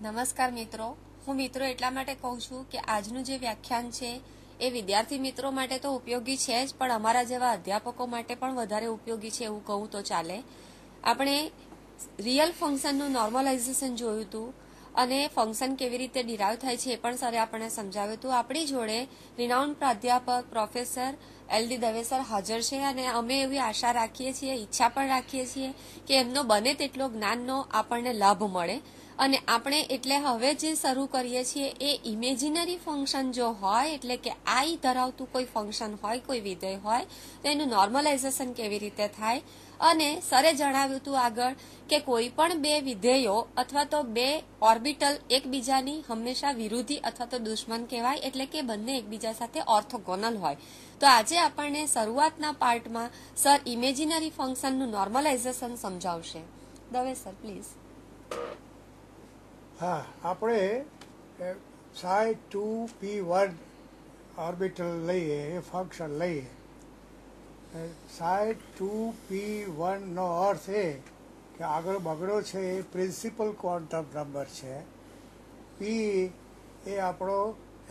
નમસ્કાર મિત્રો. હું મિત્રો એટલા માટે કહું છું કે આજનું જે વ્યાખ્યાન છે, એ વિદ્યાર્થી મિત્રો માટે તો ઉપયોગી છે જ, પણ અમારા જેવા અધ્યાપકો માટે પણ વધારે ઉપયોગી છે એવું કહું તો ચાલે. આપણે રિયલ ફંક્શનનું નોર્મલાઇઝેશન જોયું હતું અને ફંક્શન કેવી રીતે ડિરાઈવ થાય છે એ પણ સરે આપણને સમજાવ્યું હતું. આપણી જોડે રિનાઉન્ડ પ્રાધ્યાપક professor L D Dave sir હાજર છે અને અમે એવી આશા રાખીએ છીએ, ઈચ્છા પણ રાખીએ છીએ કે એમનો બને તેટલો જ્ઞાનનો આપણને લાભ મળે. અને આપણે એટલે હવે જે શરૂ કરીએ છીએ એ ઇમેજિનરી ફંક્શન જો હોય, એટલે કે આઈ ધરાવતું કોઈ ફંક્શન હોય, કોઈ વિધેય હોય, તો એનું નોર્મલાઇઝેશન કેવી રીતે થાય? અને સરે જણાવ્યું હતું આગળ કે કોઈ પણ બે વિધેયો અથવા તો બે ઓર્બિટલ એકબીજાની હંમેશા વિરોધી અથવા તો દુશ્મન કહેવાય, એટલે કે બંને એકબીજા સાથે ઓર્થોગોનલ હોય. તો આજે આપણને શરૂઆતના પાર્ટમાં સર ઇમેજિનરી ફંક્શનનું નોર્મલાઇઝેશન સમજાવશે. દવે સર પ્લીઝ હા, આપણે psi two p one orbital લઈએ, એ ફંક્શન લઈએ. સાય ટુ પી વનનો અર્થ એ કે આગળ બગડો છે, એ પ્રિન્સિપલ ક્વોન્ટમ નંબર છે. પી એ આપણો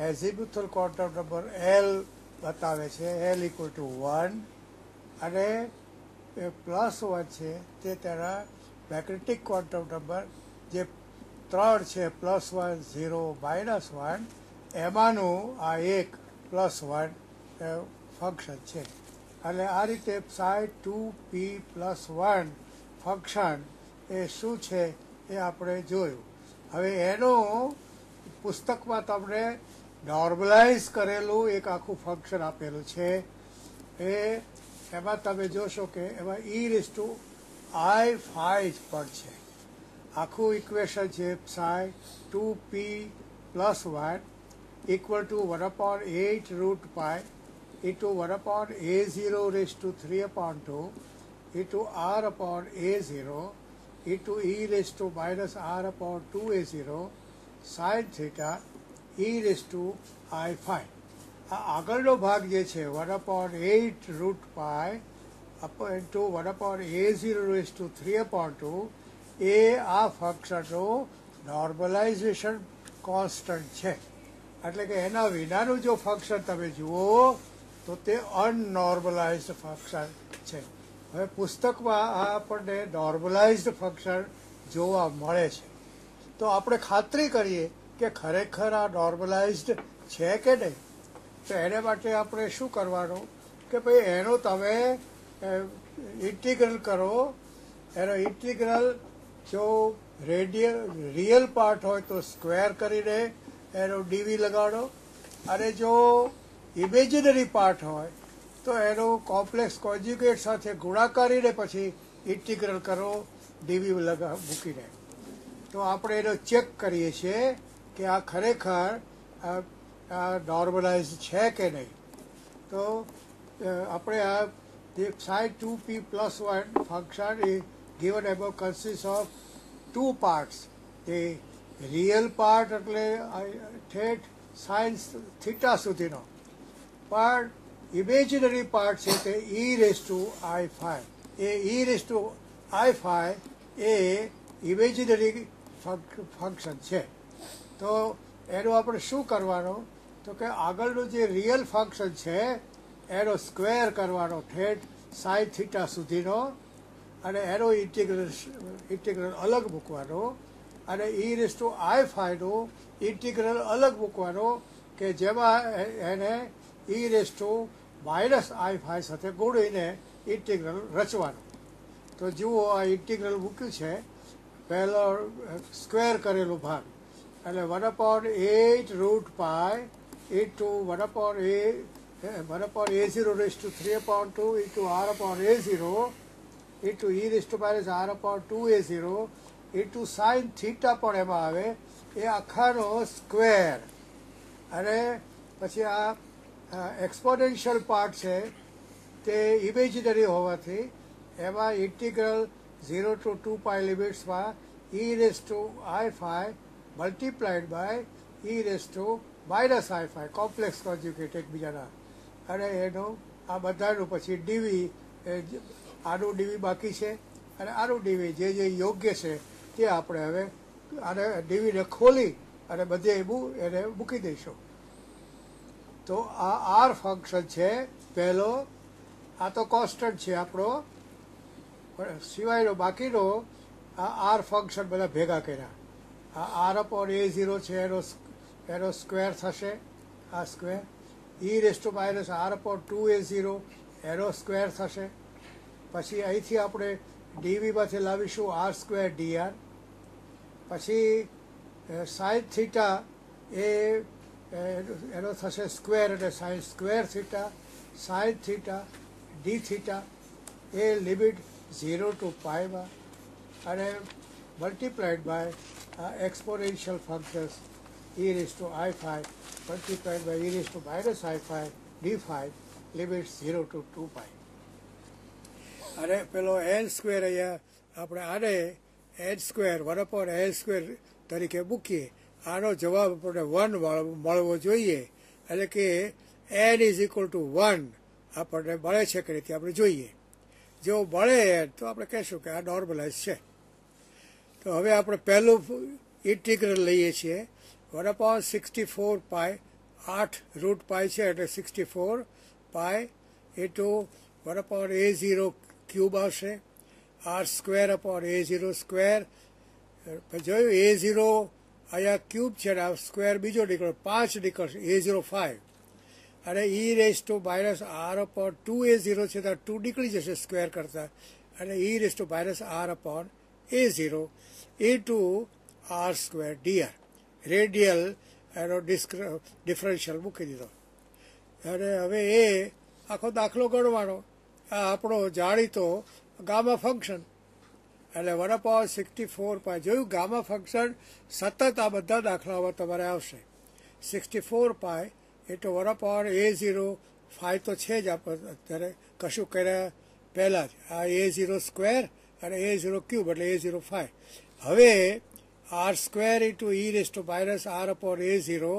એઝિબ્યુથલ ક્વોન્ટમ નંબર એલ બતાવે છે એલ ઇક્વલ ટુ વન અને પ્લસ વન છે, તે તેના મેગ્નેટિક ક્વોન્ટમ નંબર જે ત્રણ છે plus one zero minus one એમાંનું આ એક પ્લસ વન ફંક્શન છે. એટલે આ રીતે psi two p plus one function એ શું છે એ આપણે જોયું. હવે એનું પુસ્તકમાં તમને નોર્મલાઇઝ કરેલું એક આખું ફંક્શન આપેલું છે. એ એમાં તમે જોશો કે એમાં ઈ રીસ ટુ આઈ ફાઈવ પણ છે. આખું ઇક્વેશન છે psi two p plus y equal to one upon eight root pi into one upon a zero raise to three upon two into r upon a zero into e raise to minus r upon two a zero sine theta e raise to i five આ આગળનો ભાગ જે છે one upon eight root pi up into one upon a zero raise to three upon two a આ ફંક્શનનું normalisation constant છે. એટલે કે એના વિનાનું જો ફંક્શન તમે જુઓ, તો તે અનનોર્મલાઇઝડ ફંક્શન છે. હવે પુસ્તકમાં આ આપણને નોર્મલાઇઝડ ફંક્શન જોવા મળે છે. તો આપણે ખાતરી કરીએ કે ખરેખર આ નોર્મલાઇઝડ છે કે નહીં? તો એને માટે આપણે શું કરવાનું? કે ભાઈ એનો તમે ઇન્ટિગ્રલ કરો. એનો ઇન્ટિગ્રલ જો રેડિયલ રિયલ પાર્ટ હોય તો સ્ક્વેર કરીને એનો ડીવી લગાડો. અને જો ઇમેજિનરી પાર્ટ હોય, તો એનો કોમ્પ્લેક્સ કોન્જ્યુગેટ સાથે ગુણાકારીને પછી ઇન્ટિગ્રલ કરો ડીવી લગા મૂકીને તો આપણે એનો ચેક કરીએ છીએ કે આ ખરેખર આ નોર્મલાઇઝ છે કે નહીં. તો આપણે આ psi two p plus one function A given above consists of two parts. The real part એટલે ઠેઠ સાઇન્સ થીટા સુધીનો. પણ ઇમેજિનરી પાર્ટ છે તે E raise to I phi A E raise to I phi A imaginary function છે. તો એનું આપણે શું કરવાનું? તો કે આગળનું જે રિયલ ફંક્શન છે, એનો સ્ક્વેર કરવાનો ઠેઠ સાઈ થીટા સુધીનો. અને એનો ઇન્ટિગ્રલ ઇન્ટિગ્રલ અલગ મૂકવાનો અને ઈ રેસ ટુ આઈ ફાયનો ઇન્ટિગ્રલ અલગ મૂકવાનો કે જેમાં એને e raise to minus i phi સાથે ગોળીને ઇન્ટિગ્રલ રચવાનું. તો જુઓ આ ઇન્ટિગ્રલ મૂક્યું છે. પહેલો સ્ક્વેર કરેલું ભાગ. એટલે one upon eight root pi into one upon a, one upon a zero raise to three upon two into r upon a zero into e raise to minus r r two a zero to sine theta પણ એમાં આવે, એ આખાનો square અને પછી આ exponential part છે, તે imaginary હોવાથી એમાં integral zero to two pi લિમિટ્સમાં e raise to i phi multiplied by e raise to minus i phi complex conjugate એકબીજાના અને એનું આ બધાનું પછી ડીવી આનું ડીવી બાકી છે અને આનું ડીવી જે જે યોગ્ય છે તે આપણે હવે આને ડીવીને ખોલી અને બધે એવું એને મૂકી દઈશું. તો આ આર ફંક્શન છે પહેલો, આ તો કોન્સ્ટન્ટ છે આપણો, પણ સિવાયનો બાકીનો આ આર ફંક્શન બધા ભેગા કર્યા. આ આર અપોન એ ઝીરો છે, એનો એનો સ્ક્વેર થશે, આ square e raise to minus r upon two a zero એનો સ્ક્વેર થશે. પછી અહીંથી આપણે ડીવીમાંથી લાવીશું આર સ્ક્વેર ડીઆર. પછી સાઇન થીટા એ એનો થશે સ્ક્વેર એટલે sine square theta sine theta, d theta. A limit zero to પાયમાં અને multiplied by exponential functions e raise to i five multiplied by e raise to minus i five d five limit zero to two pi. અને પેલો n square અહીંયા આપણે આને n square one upon n square તરીકે મૂકીએ. આનો જવાબ આપણને વન મળવો જોઈએ. એટલે કે n is equal to one આપણને મળે છે કે રીતે આપણે જોઈએ. જો મળે તો આપણે કહેશું કે આ નોર્મલાઇઝ છે. તો હવે આપણે પહેલું ઇન્ટિગ્રલ લઈએ છીએ. One upon sixty four pi આઠ રૂટ પાય છે, એટલે sixty four pi into one upon a zero cube આવશે. R square upon a zero square જોયું એ ઝીરો અહીંયા ક્યુબ છે ને આ સ્ક્વેર બીજો નીકળ્યો, પાંચ નીકળશે એ ઝીરો ફાઇવ અને e raise to minus r upon two a zero છે, તો ટુ નીકળી જશે સ્ક્વેર કરતાં. અને e raise to minus r upon a zero A to r square d r radial એનો ડિફરન્શિયલ મૂકી દીધો. અને હવે એ આખો દાખલો ગણવાનો. આ આપણો જાણીતો ગામા ફંક્શન એટલે અપોન સિક્સટી ફોર પાય જોયું, ગામા ફંક્શન સતત આ બધા દાખલાઓમાં તમારે આવશે. સિક્સટી ફોર પાય એટલે one upon A zero five તો છે જ આપણે અત્યારે કશું કર્યા પહેલાં જ. આ એ ઝીરો સ્ક્વેર અને એ ઝીરો ક્યુબ એટલે એ ઝીરો ફાય હવે r square into e raise to minus r upon a zero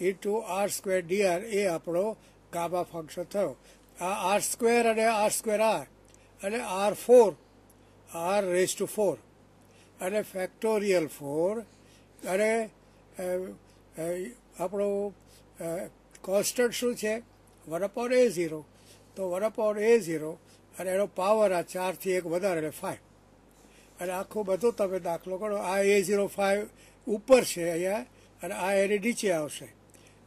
into r square d r એ આપણો ગામા ફંક્શન થયો. આ આર સ્ક્વેર અને આર સ્ક્વેર આર અને r four r raise to four અને factorial four અને આપણો constant શું છે? વન અપોન એ ઝીરો તો વન અપોન એ ઝીરો અને એનો પાવર આ ચારથી એક વધારે એટલે ફાઇવ અને આખું બધું તમે દાખલો કરો, આ એ ઝીરો ફાઇવ ઉપર છે અહીંયા અને આ એની નીચે આવશે.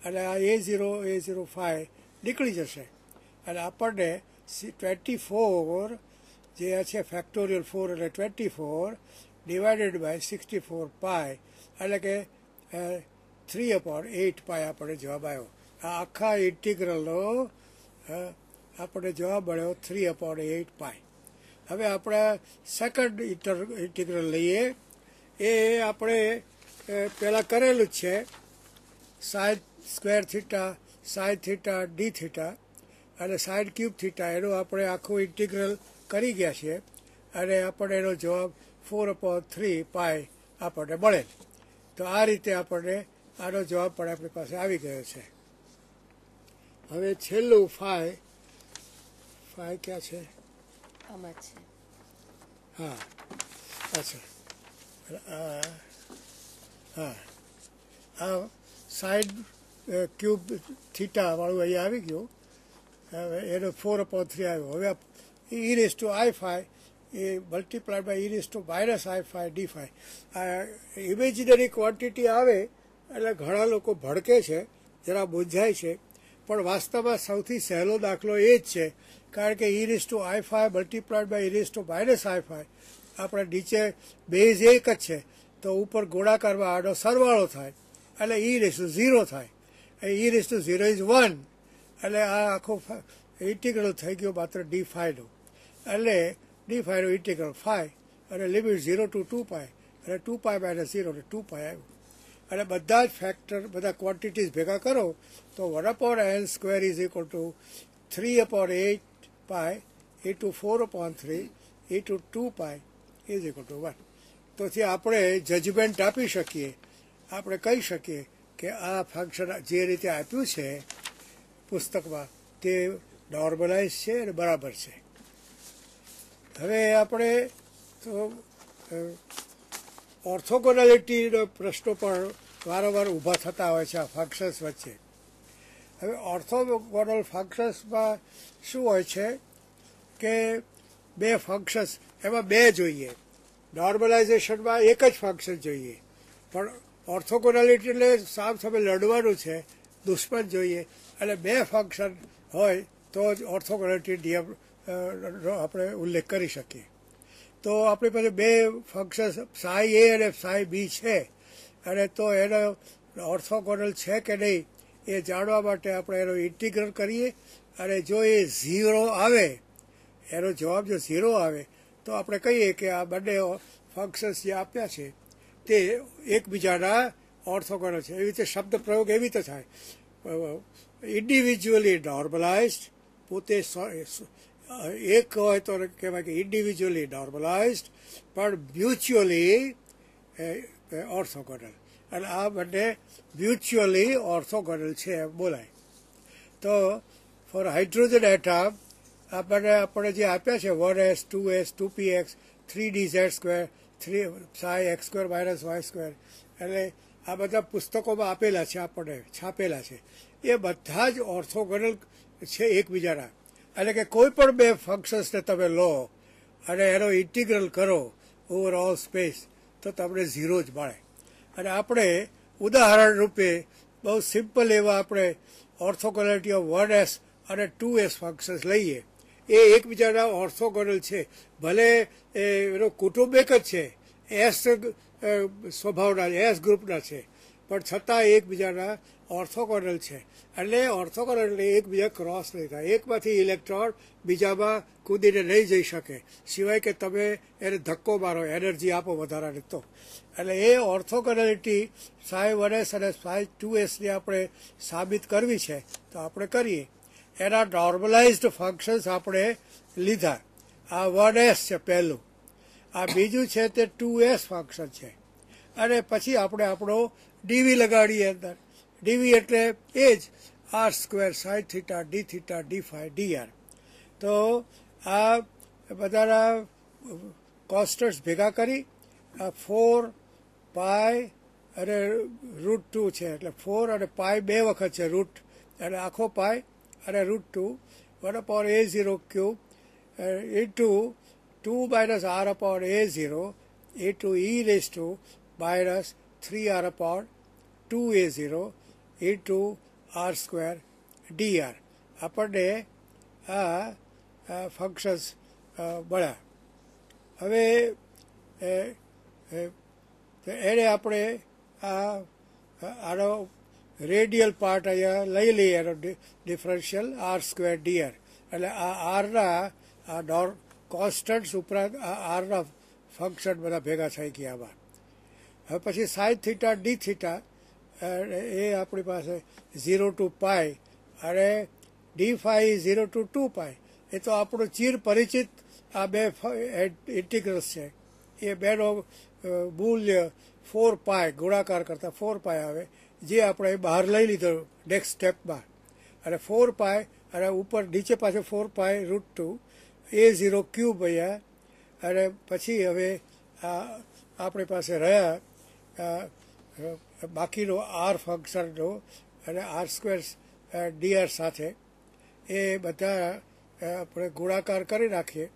અને આ a zero a zero five નીકળી જશે. અને આપણને ટ્વેન્ટી ફોર જે છે ફેક્ટોરિયલ ફોર એટલે twenty four divided by sixty four pi એટલે કે થ્રી અપોન એઇટ પાય આપણે જવાબ આવ્યો આ આખા ઇન્ટિગ્રલનો આપણે જવાબ મળ્યો થ્રી અપોન એઇટ પાય હવે આપણે સેકન્ડ ઇન્ટર ઇન્ટિગ્રલ લઈએ. એ આપણે પહેલાં કરેલું જ છે. Sine square theta sine theta d theta અને સાઈડ ક્યુબ થીટા એનું આપણે આખું ઇન્ટિગ્રલ કરી ગયા છીએ અને આપણને એનો જવાબ ફોર અપોન થ્રી પાય આપણને મળે તો આ રીતે આપણને આનો જવાબ પણ આપણી પાસે આવી ગયો છે. હવે છેલ્લું ફાય ફાય ક્યાં છે? હા અચ્છા. હા. આ સાઈડ ક્યુબ થીટા વાળું અહીંયા આવી ગયું. એનો ફોર અપોન થ્રી આવ્યો. હવે E raise to I phi A multiply by E raise to minus I phi D phi આ ઇમેજિનરી ક્વોન્ટિટી આવે, એટલે ઘણા લોકો ભડકે છે, જરા મૂંઝાય છે. પણ વાસ્તવમાં સૌથી સહેલો દાખલો એ જ છે, કારણ કે e raise to i phi multiply by e raise to minus i phi આપણે નીચે બેઝ એક જ છે, તો ઉપર ગોળાકારમાં આડો સરવાળો થાય, એટલે ઈ રેસ ટુ ઝીરો થાય. E raise to zero is one એટલે આ આખો ઇન્ટિગ્રલ થઈ ગયો માત્ર ડી ફાઈનો એટલે ડી ફાઈનો ઇન્ટિગ્રલ ફાઈ અને limit zero to two pi અને ટુ પાય માઇનસ ઝીરો અને ટુ પાય આવ્યું. અને બધા જ ફેક્ટર બધા ક્વોન્ટિટીઝ ભેગા કરો, તો one upon n square is equal to three upon eight pi A two four upon three A to two pi is equal to one તોથી આપણે જજમેન્ટ આપી શકીએ, આપણે કહી શકીએ કે આ ફંક્શન જે રીતે આપ્યું છે પુસ્તકમાં તે નોર્મલાઇઝ છે અને બરાબર છે. હવે આપણે તો ઓર્થોગોનાલિટીનો પ્રશ્નો પણ વારંવાર ઊભા થતા હોય છે આ ફંક્શન્સ વચ્ચે. હવે ઓર્થોગોનલ ફંક્શન્સમાં શું હોય છે કે બે ફંક્શન્સ એમાં બે જોઈએ. નોર્મલાઇઝેશનમાં એક જ ફંક્શન જોઈએ. પણ ઓર્થોગોનાલિટી એટલે સામ સામે લડવાનું છે, દુશ્મન જોઈએ. અને બે ફંક્શન હોય તો જ ઓર્થોગોનાલિટી નિયમ આપણે ઉલ્લેખ કરી શકીએ. તો આપણી પાસે બે ફંક્શન સાઈ એ અને સાઈ બી છે. અને તો એનો ઓર્થોગોનલ છે કે નહીં, એ જાણવા માટે આપણે એનો ઇન્ટિગ્રલ કરીએ. અને જો એ ઝીરો આવે, એનો જવાબ જો ઝીરો આવે, તો આપણે કહીએ કે આ બંને ફંક્શન્સ જે આપ્યા છે, તે એકબીજાના ઓર્થોગોનલ છે. એવી રીતે શબ્દ પ્રયોગ એવી રીતે થાય. ઇન્ડિવિજ્યુઅલી નોર્મલાઇઝડ પોતે એક હોય તો કહેવાય કે ઇન્ડિવિજ્યુઅલી નોર્મલાઇઝ્ડ પણ મ્યુચ્યુઅલી ઓર્થોગોનલ અને આ બંને મ્યુચ્યુઅલી ઓર્થોગોનલ છે એમ બોલાય. તો ફોર હાઇડ્રોજન એટમ આપણને આપણે જે આપ્યા છે one s two s two p x three d z square three psi x square minus y square એટલે આ બધા પુસ્તકોમાં આપેલા છે, આપણને છાપેલા છે. એ બધા જ ઓર્થોગોનલ છે એકબીજાના. એટલે કે કોઈ પણ બે ફંક્શન્સને તમે લો અને એનો ઇન્ટિગ્રલ કરો ઓવરઓલ સ્પેસ તો તમને ઝીરો જ મળે. અને આપણે ઉદાહરણ રૂપે બહુ સિમ્પલ એવા આપણે ઓર્થોગોનાલિટી ઓફ વન એસ અને ટુ એસ ફંક્શન્સ લઈએ. એ એકબીજાના ઓર્થોગોનલ છે. ભલે એનો કુટુંબ એક જ છે એસ સ્વભાવના એસ ગ્રુપના છે. પણ છતાં એકબીજાના ઓર્થોગોનલ છે. એટલે ઓર્થોકોનલ એટલે એકબીજા ક્રોસ નહીં થાય એકમાંથી ઇલેક્ટ્રોન બીજામાં કૂદીને નહીં જઈ શકે. સિવાય કે તમે એને ધક્કો મારો, એનર્જી આપો વધારાને તો. એટલે એ ઓર્થોકોનલિટી સાય વન એસ અને સાય ટુ એસની આપણે સાબિત કરવી છે. તો આપણે કરીએ. એના નોર્મલાઇઝડ ફંક્શન્સ આપણે લીધા. આ વન એસ છે પહેલું. આ બીજું છે તે ટુ એસ ફંક્શન છે. અને પછી આપણે આપણો ડીવી લગાડીએ અંદર. ડીવી એટલે એ જ r square sine theta d theta d phi d r તો આ બધાના કોસ્ટર્સ ભેગા કરી, આ ફોર પાય અને રૂટ ટુ છે. એટલે ફોર અને પાય બે વખત છે રૂટ અને આખો પાય અને root two one upon a zero cube into two minus r upon a zero A two e raise to minus three r upon two a zero into r square d r આપણને આ functions મળ્યા. હવે એને આપણે આ, આનો radial part અહીંયા લઈ લઈએ, એનો ડિફરન્શિયલ આર સ્ક્વેર ડીઆર એટલે આ આરના આ નોર કોન્સ્ટન્ટ્સ ઉપરાંત આ આરના ફંક્શન બધા ભેગા થઈ ગયા આમાં. હવે પછી સાઈ થીટા ડી થીટા એ આપણી પાસે ઝીરો ટુ પાય અને d phi zero to two pi. એ તો આપણું ચીર પરિચિત આ બે ઇન્ટિગ્રલ્સ છે. એ બેનો મૂલ્ય ફોર પાય, ગુણાકાર કરતાં ફોર પાય આવે, જે આપણે બહાર લઈ લીધો નેક્સ્ટ સ્ટેપમાં. અને ફોર પાય, અને ઉપર નીચે પાસે four pi root two, a zero cube અહીંયા. અને પછી હવે આપણી પાસે રહ્યા બાકીનો આર ફંક્શનનો અને આર સ્ક્વેર ડીઆર સાથે એ બધા આપણે ગુણાકાર કરી નાખીએ,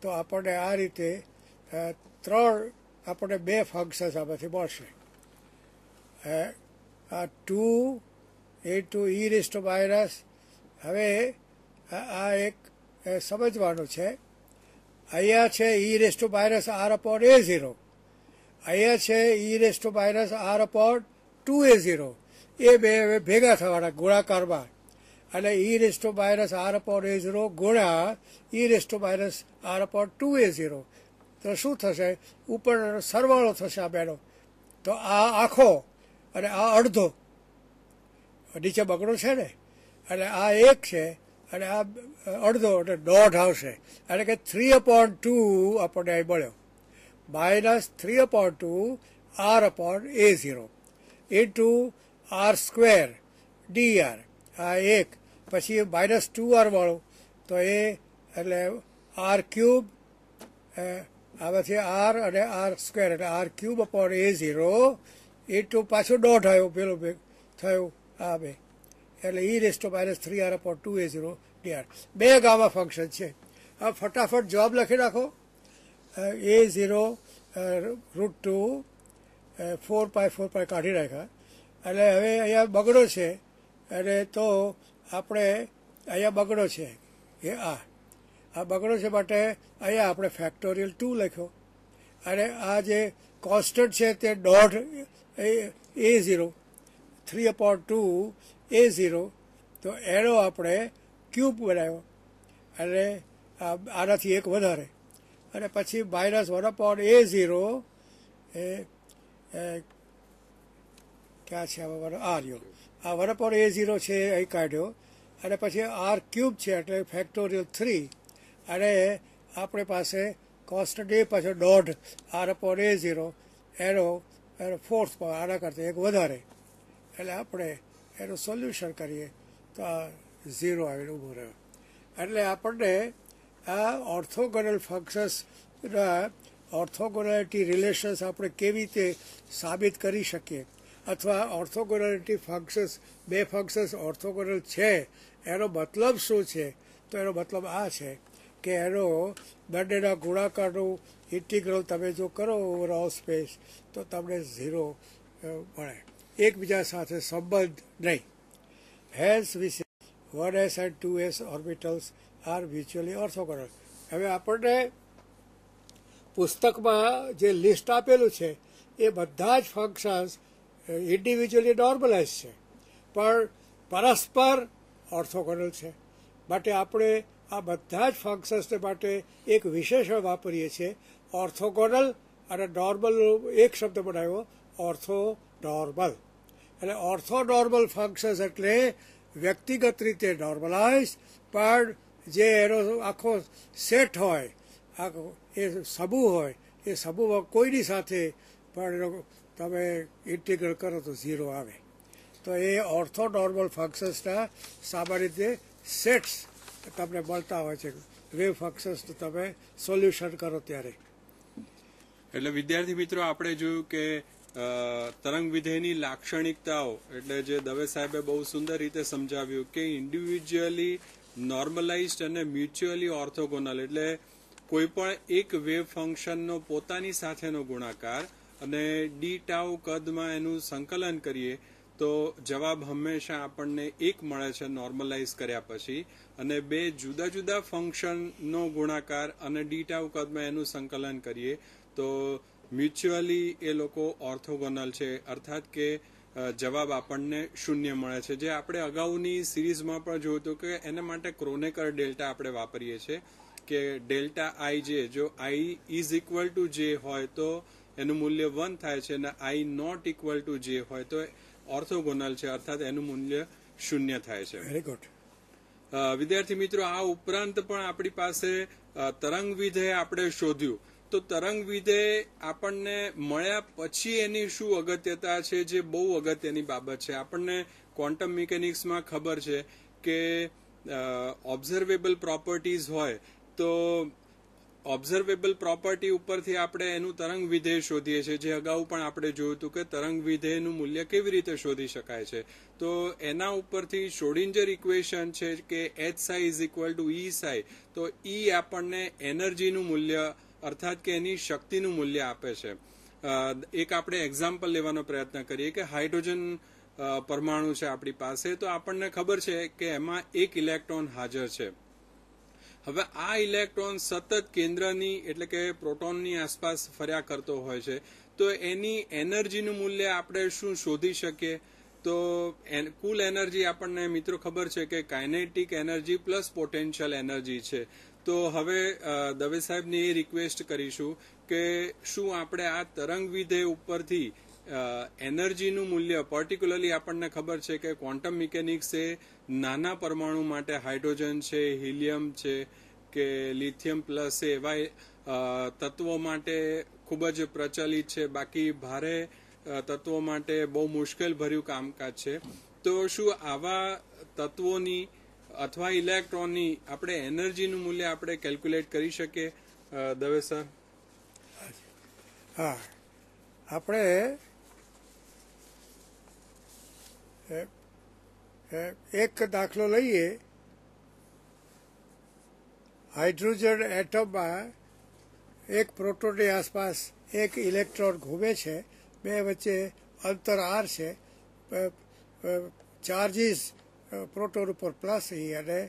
તો આપણને આ રીતે ત્રણ આપણને બે ફંક્શન્સ આમાંથી મળશે. આ two a two e raise to minus હવે આ આ એક સમજવાનું છે. અહીંયા છે e raise to minus r upon a zero અહીંયા છે e raise to minus r upon two a zero એ બે હવે ભેગા થવાના ગુણાકારમાં. અને e raise to minus r upon a zero ગુણ્યા e raise to minus r upon two a zero તો શું થશે? ઉપર સરવાળો થશે આ બેનો. તો આ આખો અને આ અડધો. નીચે બગડો છે ને? અને આ એક છે અને આ અડધો એટલે દોઢ આવશે. એટલે કે થ્રી અપોન ટુ આપણને અહીં મળ્યો. Minus three upon two r upon a zero into r square d r આ એક, પછી માઇનસ ટુ આર વાળું. તો એ, એટલે આર ક્યુબ આમાંથી આર અને આર સ્ક્વેર એટલે r cube upon a zero A two પાછું ડોટ આવ્યો, પેલો ભેગ, થયું આ બે. એટલે e raise to minus three r upon two a zero d r બે ગામા ફંક્શન છે. હવે ફટાફટ જવાબ લખી નાખો. A zero root two four pi four pi કાઢી રાખ્યા. એટલે હવે અહીંયા બગડો છે. અને તો આપણે અહીંયા બગડો છે. એ આ. આ બગડો છે માટે અહીંયા આપણે ફેક્ટોરિયલ ટુ લખ્યો. અને આ જે કોન્સ્ટન્ટ છે તે દોઢ a zero three upon two a zero તો એનો આપણે ક્યુબ બનાવ્યો. આ- આનાથી એક વધારે. અને પછી minus one upon a zero એ ક્યાં છે આર યો આ વન અપોન એ ઝીરો છે, અહીં કાઢ્યો. અને પછી આર ક્યુબ છે, એટલે ફેક્ટોરિયલ થ્રી અને આપણી પાસે કોસ્ટ ડે પાછો દોઢ આર અપોન એ ઝીરો એનો એનો ફોર્થ આના કરતાં એક વધારે. એટલે આપણે એનું સોલ્યુશન કરીએ, તો આ ઝીરો આવીને ઊભો રહ્યો. એટલે આપણને આ ઓર્થોગોનલ ફંક્શન્સના ઓર્થોગોનાલિટી રિલેશન્સ આપણે કેવી રીતે સાબિત કરી શકીએ? અથવા ઓર્થોગોનાલિટી ફંક્શન્સ બે ફંક્શન્સ ઓર્થોગોનલ છે, એનો મતલબ શું છે? તો એનો મતલબ આ છે કે એનો બંનેના ગુણાકારનું ઇન્ટિગ્રલ તમે જો કરો ઓવરઓલ સ્પેસ તો તમને ઝીરો મળે. એકબીજા સાથે સંબંધ નહીં. Hence we see one s and two s orbitals are mutually orthogonal હવે આપણને પુસ્તકમાં જે લિસ્ટ આપેલું છે, એ બધા જ ફંક્શન્સ ઇન્ડિવિજ્યુઅલી નોર્મલાઇઝ છે. પણ પરસ્પર ઓર્થોગોનલ છે. માટે આપણે આ બધા જ ફંક્શન્સને માટે એક વિશેષણ વાપરીએ છીએ ઓર્થોગોનલ અને નોર્મલ એક શબ્દ બનાવ્યો ઓર્થો નોર્મલ એટલે ઓર્થો નોર્મલ ફંક્શન્સ એટલે વ્યક્તિગત રીતે નોર્મલાઇઝ પણ જે એનો આખો સેટ હોય, આખો એ સબુ હોય, એ સબુમાં કોઈની સાથે પણ તમે ઇન્ટિગ્રલ કરો તો ઝીરો આવે. તો એ ઓર્થો નોર્મલ ફંક્શન્સના સામાન્ય રીતે સેટ્સ તમને મળતા હોય છે. વેવ ફંક્શન્સનું તમે સોલ્યુશન કરો ત્યારે. એટલે વિદ્યાર્થી મિત્રો, આપણે જોયું કે તરંગ વિધેયની લાક્ષણિકતાઓ એટલે જે દવે સાહેબે બહુ સુંદર રીતે સમજાવ્યું કે ઇન્ડિવિજ્યુઅલી નોર્મલાઇઝડ અને મ્યુચ્યુઅલી ઓર્થોગોનલ એટલે કોઈ પણ એક વેવ ફંક્શનનો પોતાની સાથેનો ગુણાકાર અને ડી ટાઉ કદમાં એનું સંકલન કરીએ, તો જવાબ હંમેશા આપણને એક મળે છે નોર્મલાઇઝ કર્યા પછી અને બે જુદા જુદા ફંક્શનનો ગુણાકાર અને ડી ટાઉ કદમાં એનું સંકલન કરીએ, તો મ્યુચ્યુઅલી એ લોકો ઓર્થોગોનલ છે. અર્થાત કે જવાબ આપણને શૂન્ય મળે છે. જે આપણે અગાઉની સિરીઝમાં પણ જોયું હતું કે એના માટે ક્રોનેકર ડેલ્ટા આપણે વાપરીએ છીએ કે ડેલ્ટા આઈ જે જો આઈ ઇઝ ઇક્વલ ટુ જે હોય તો એનું મૂલ્ય વન થાય છે અને આઈ નોટ ઇક્વલ ટુ જે હોય તો ઓર્થોગોનલ છે અર્થાત એનું મૂલ્ય શૂન્ય થાય છે. વેરી ગુડ વિદ્યાર્થી મિત્રો આ ઉપરાંત પણ આપણી પાસે તરંગ વિધેય આપણે શોધ્યું. તો તરંગ વિધેય આપણને મળ્યા પછી એની શું અગત્યતા છે, જે બહુ અગત્યની બાબત છે. આપણને ક્વોન્ટમ મિકેનિક્સમાં ખબર છે કે ઓબ્ઝર્વેબલ પ્રોપર્ટીઝ હોય તો ઓબ્ઝર્વેબલ પ્રોપર્ટી ઉપરથી આપણે એનું તરંગ વિધેય શોધીએ છીએ. જે અગાઉ પણ આપણે જોયું હતું કે તરંગ વિધેયનું મૂલ્ય કેવી રીતે શોધી શકાય છે. તો એના ઉપરથી શોડિંજર ઇક્વેશન છે કે h psi is equal to e psi તો ઈ આપણને એનર્જીનું મૂલ્ય અર્થાત કે એની શક્તિનું મૂલ્ય આપે છે. એક આપણે એક્ઝામ્પલ લેવાનો પ્રયત્ન કરીએ કે હાઇડ્રોજન પરમાણુ છે આપણી પાસે, તો આપણને ખબર છે કે એમાં એક ઇલેક્ટ્રોન હાજર છે. હવે આ ઇલેક્ટ્રોન સતત કેન્દ્રની, એટલે કે પ્રોટોનની આસપાસ ફર્યા કરતો હોય છે, તો એની એનર્જીનું મૂલ્ય આપણે શું શોધી શકીએ? તો કુલ એનર્જી આપણને મિત્રો ખબર છે કે kinetic energy plus potential energy છે. તો હવે દવે સાહેબને એ રિક્વેસ્ટ કરીશું કે શું આપણે આ તરંગ વિધેય ઉપરથી એનર્જીનું મૂલ્ય પર્ટિક્યુલરલી આપણને ખબર છે કે ક્વોન્ટમ મિકેનિક્સ એ નાના પરમાણુ માટે હાઇડ્રોજન છે, હિલિયમ છે, કે લિથિયમ પ્લસ એવા તત્વો માટે ખૂબ જ પ્રચલિત છે. બાકી ભારે તત્વો માટે બહુ મુશ્કેલ ભર્યું કામકાજ છે. તો શું આવા તત્વોની અથવા ઇલેક્ટ્રોનની આપણે એનર્જીનું મૂલ્ય આપણે કેલ્ક્યુલેટ કરી શકીએ? દવે સર. હા. આપણે એક દાખલો લઈએ. હાઇડ્રોજન એટમમાં એક પ્રોટોનની આસપાસ એક ઇલેક્ટ્રોન ઘૂમે છે. બે વચ્ચે અંતર આર છે. ચાર્જીસ પ્રોટોન ઉપર પ્લસ ઈ અને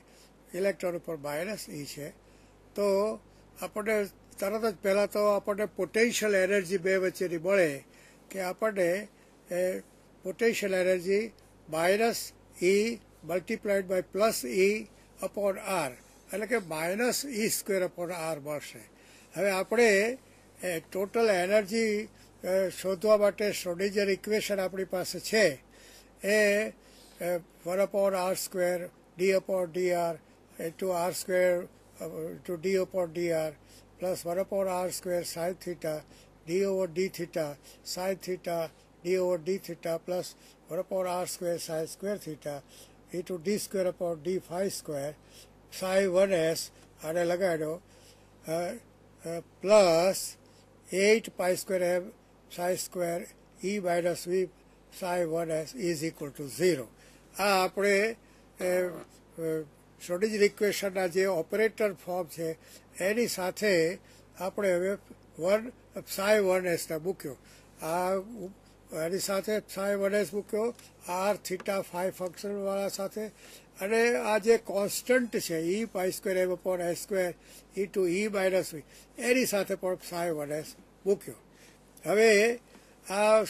ઇલેક્ટ્રોન ઉપર માઇનસ ઈ છે. તો આપણને તરત જ પહેલાં તો આપણને પોટેન્શિયલ એનર્જી બે વચ્ચેની મળે કે આપણને potential energy minus e multiplied by plus e upon r એટલે કે minus e square upon r મળશે. હવે આપણે ટોટલ એનર્જી શોધવા માટે શ્રોડિજર ઇક્વેશન આપણી પાસે છે. એ one upon r square d upon d r two r square two d upon d r plus one upon r square sine theta d over d theta sine theta d over d theta plus one upon r square sine square theta e two d square upon d phi square psi one s આને લગાડ્યો plus eight pi square m psi square e by v sweep one s is equal to zero આ આપણે Schrodinger ઇક્વેશનના જે operator form છે, એની સાથે આપણે હવે one સાય one એસને મૂક્યો. આ, એની સાથે સાય વન એસ મૂક્યો આર થીટા ફાઈવ ફંક્શનવાળા સાથે. અને આ જે કોન્સ્ટન્ટ છે e pi square m upon s square e two e minus v એની સાથે પણ સાય વન એસ મૂક્યો. હવે આ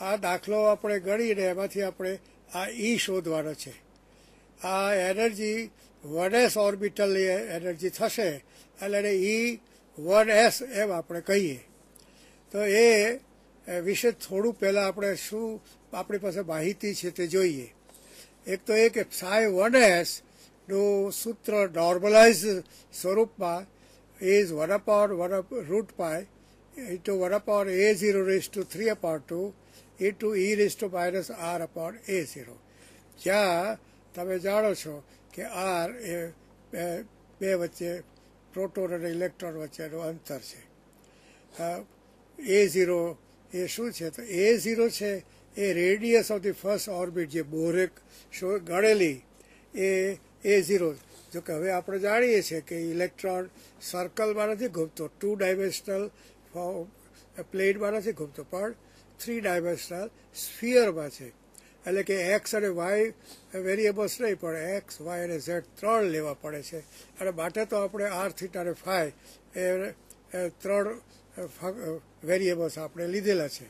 આ દાખલો આપણે ગણીને એમાંથી આપણે આ ઈ શોધવાનો છે. આ એનર્જી વન એસ ઓર્બિટલની એનર્જી થશે એટલે ઈ વન એસ એમ આપણે કહીએ. તો એ વિશે થોડું પહેલાં આપણે શું આપણી પાસે માહિતી છે તે જોઈએ. એક તો એ કે સાય વન એસનું સૂત્ર નોર્મલાઇઝ સ્વરૂપમાં is one upon one root pi into one upon a zero to to three upon two e e to to r a zero જ્યાં તમે જાણો છો કે આર એ બે વચ્ચે પ્રોટોન અને ઇલેક્ટ્રોન વચ્ચેનું અંતર છે એ ઝીરો એ શું છે તો એ ઝીરો છે એ radius of the first orbit જે બોરે ગણેલી એ એ ઝીરો જો કે હવે આપણે જાણીએ છીએ કે ઇલેક્ટ્રોન સર્કલમાં નથી ઘૂમતો ટુ ડાયમેન્શનલ પ્લેનમાં નથી ઘૂમતો પણ થ્રી ડાયમેન્શનલ સ્ફિયરમાં છે. એટલે કે એક્સ અને વાય વેરિયેબલ્સ નહીં, પણ એક્સ વાય અને ઝેડ ત્રણ લેવા પડે છે. અને માટે તો આપણે આર થીટા અને ફાઈ એ ત્રણ વેરિયેબલ્સ આપણે લીધેલા છે.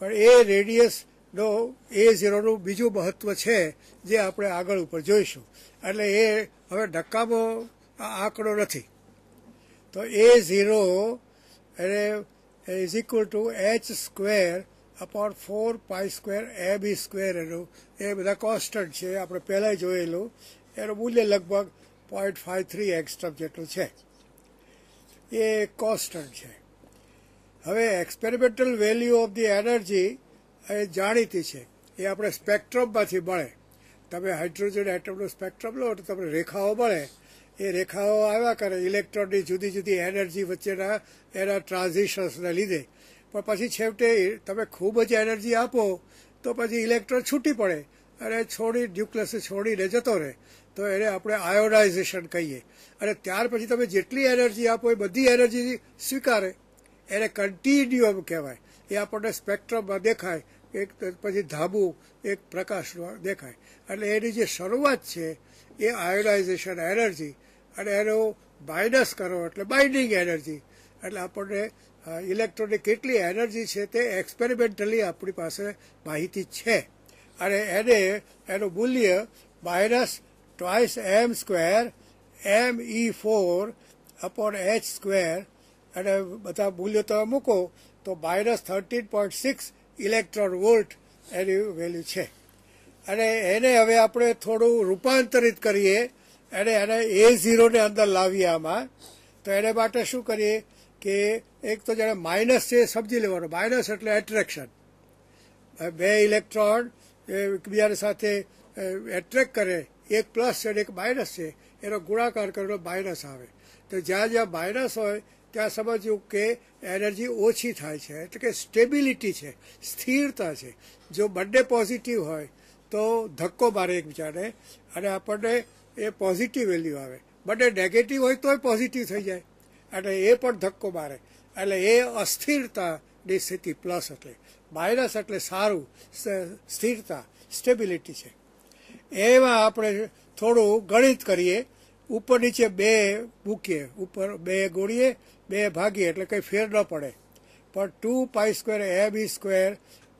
પણ એ રેડિયસનો એ ઝીરોનું બીજું મહત્વ છે જે આપણે આગળ ઉપર જોઈશું. એટલે એ હવે ડક્કામો આંકડો નથી. તો એ ઝીરો એને is equal to h square upon four pi square a b square એનું. એ બધા કોન્સ્ટન્ટ છે, આપણે પહેલાં જોયેલું. એનું મૂલ્ય લગભગ પોઈન્ટ ફાઇવ થ્રી એક્સ્ટ્રમ જેટલું છે. એ કોન્સ્ટન્ટ છે. હવે experimental value of the energy એ જાણીતી છે. એ આપણે સ્પેક્ટ્રમમાંથી મળે. તમે હાઇડ્રોજન એટમનું સ્પેક્ટ્રમ લો તો તમને રેખાઓ મળે. એ રેખાઓ આવ્યા કરે ઇલેક્ટ્રોનની જુદી જુદી એનર્જી વચ્ચેના એના ટ્રાન્ઝિશન્સને લીધે. પણ પછી છેવટે તમે ખૂબ જ એનર્જી આપો, તો પછી ઇલેક્ટ્રોન છૂટી પડે અને છોડી ન્યુક્લિયસ છોડીને જતો રહે. તો એને આપણે આયોનાઇઝેશન કહીએ. અને ત્યાર પછી તમે જેટલી એનર્જી આપો એ બધી એનર્જી સ્વીકારે. એને કન્ટિન્યુઅમ કહેવાય. એ આપણને સ્પેક્ટ્રમમાં દેખાય, એક પછી ધાબુ, એક પ્રકાશમાં દેખાય. એટલે એની જે શરૂઆત છે, એ આયોનાઇઝેશન એનર્જી અને એનો માઇનસ કરો એટલે બાઇન્ડિંગ એનર્જી એટલે આપણને ઇલેક્ટ્રોનની કેટલી એનર્જી છે તે એક્સપેરિમેન્ટલી આપણી પાસે માહિતી છે. અને એને, એનું મૂલ્ય minus twice m square m e four upon h square અને બધા મૂલ્યો તમે મૂકો તો minus thirteen point six electron volt એની વેલ્યુ છે. અને એને હવે આપણે થોડું રૂપાંતરિત કરીએ અને એને એ ઝીરોને અંદર લાવીએ આમાં. તો એને માટે શું કરીએ કે એક તો જ્યારે માઇનસ છે સમજી લેવાનું. માઇનસ એટલે એટ્રેક્શન બે ઇલેક્ટ્રોન એકબીજાની સાથે એટ્રેક્ટ કરે. એક પ્લસ છે એક માઇનસ છે. એનો ગુણાકાર કરેલો માઇનસ આવે. તો જ્યાં જ્યાં માઇનસ હોય, ત્યાં સમજવું કે એનર્જી ઓછી થાય છે. એટલે કે સ્ટેબિલિટી છે. સ્થિરતા છે. જો બંને પોઝિટિવ હોય, તો ધક્કો મારે એકબીજાને. અને આપણને એ પોઝિટિવ વેલ્યુ આવે. બંને નેગેટિવ હોય તોય પોઝિટિવ થઈ જાય. એટલે એ પણ ધક્કો મારે. એટલે એ અસ્થિરતાની સ્થિતિ પ્લસ એટલે. માઇનસ એટલે સારું. સ્થિરતા સ્ટેબિલિટી છે. એમાં આપણે થોડું ગણિત કરીએ. ઉપર નીચે બે મૂકીએ. ઉપર બે ગોળીએ, બે ભાગીએ. એટલે કંઈ ફેર ન પડે. પણ two pi square m e square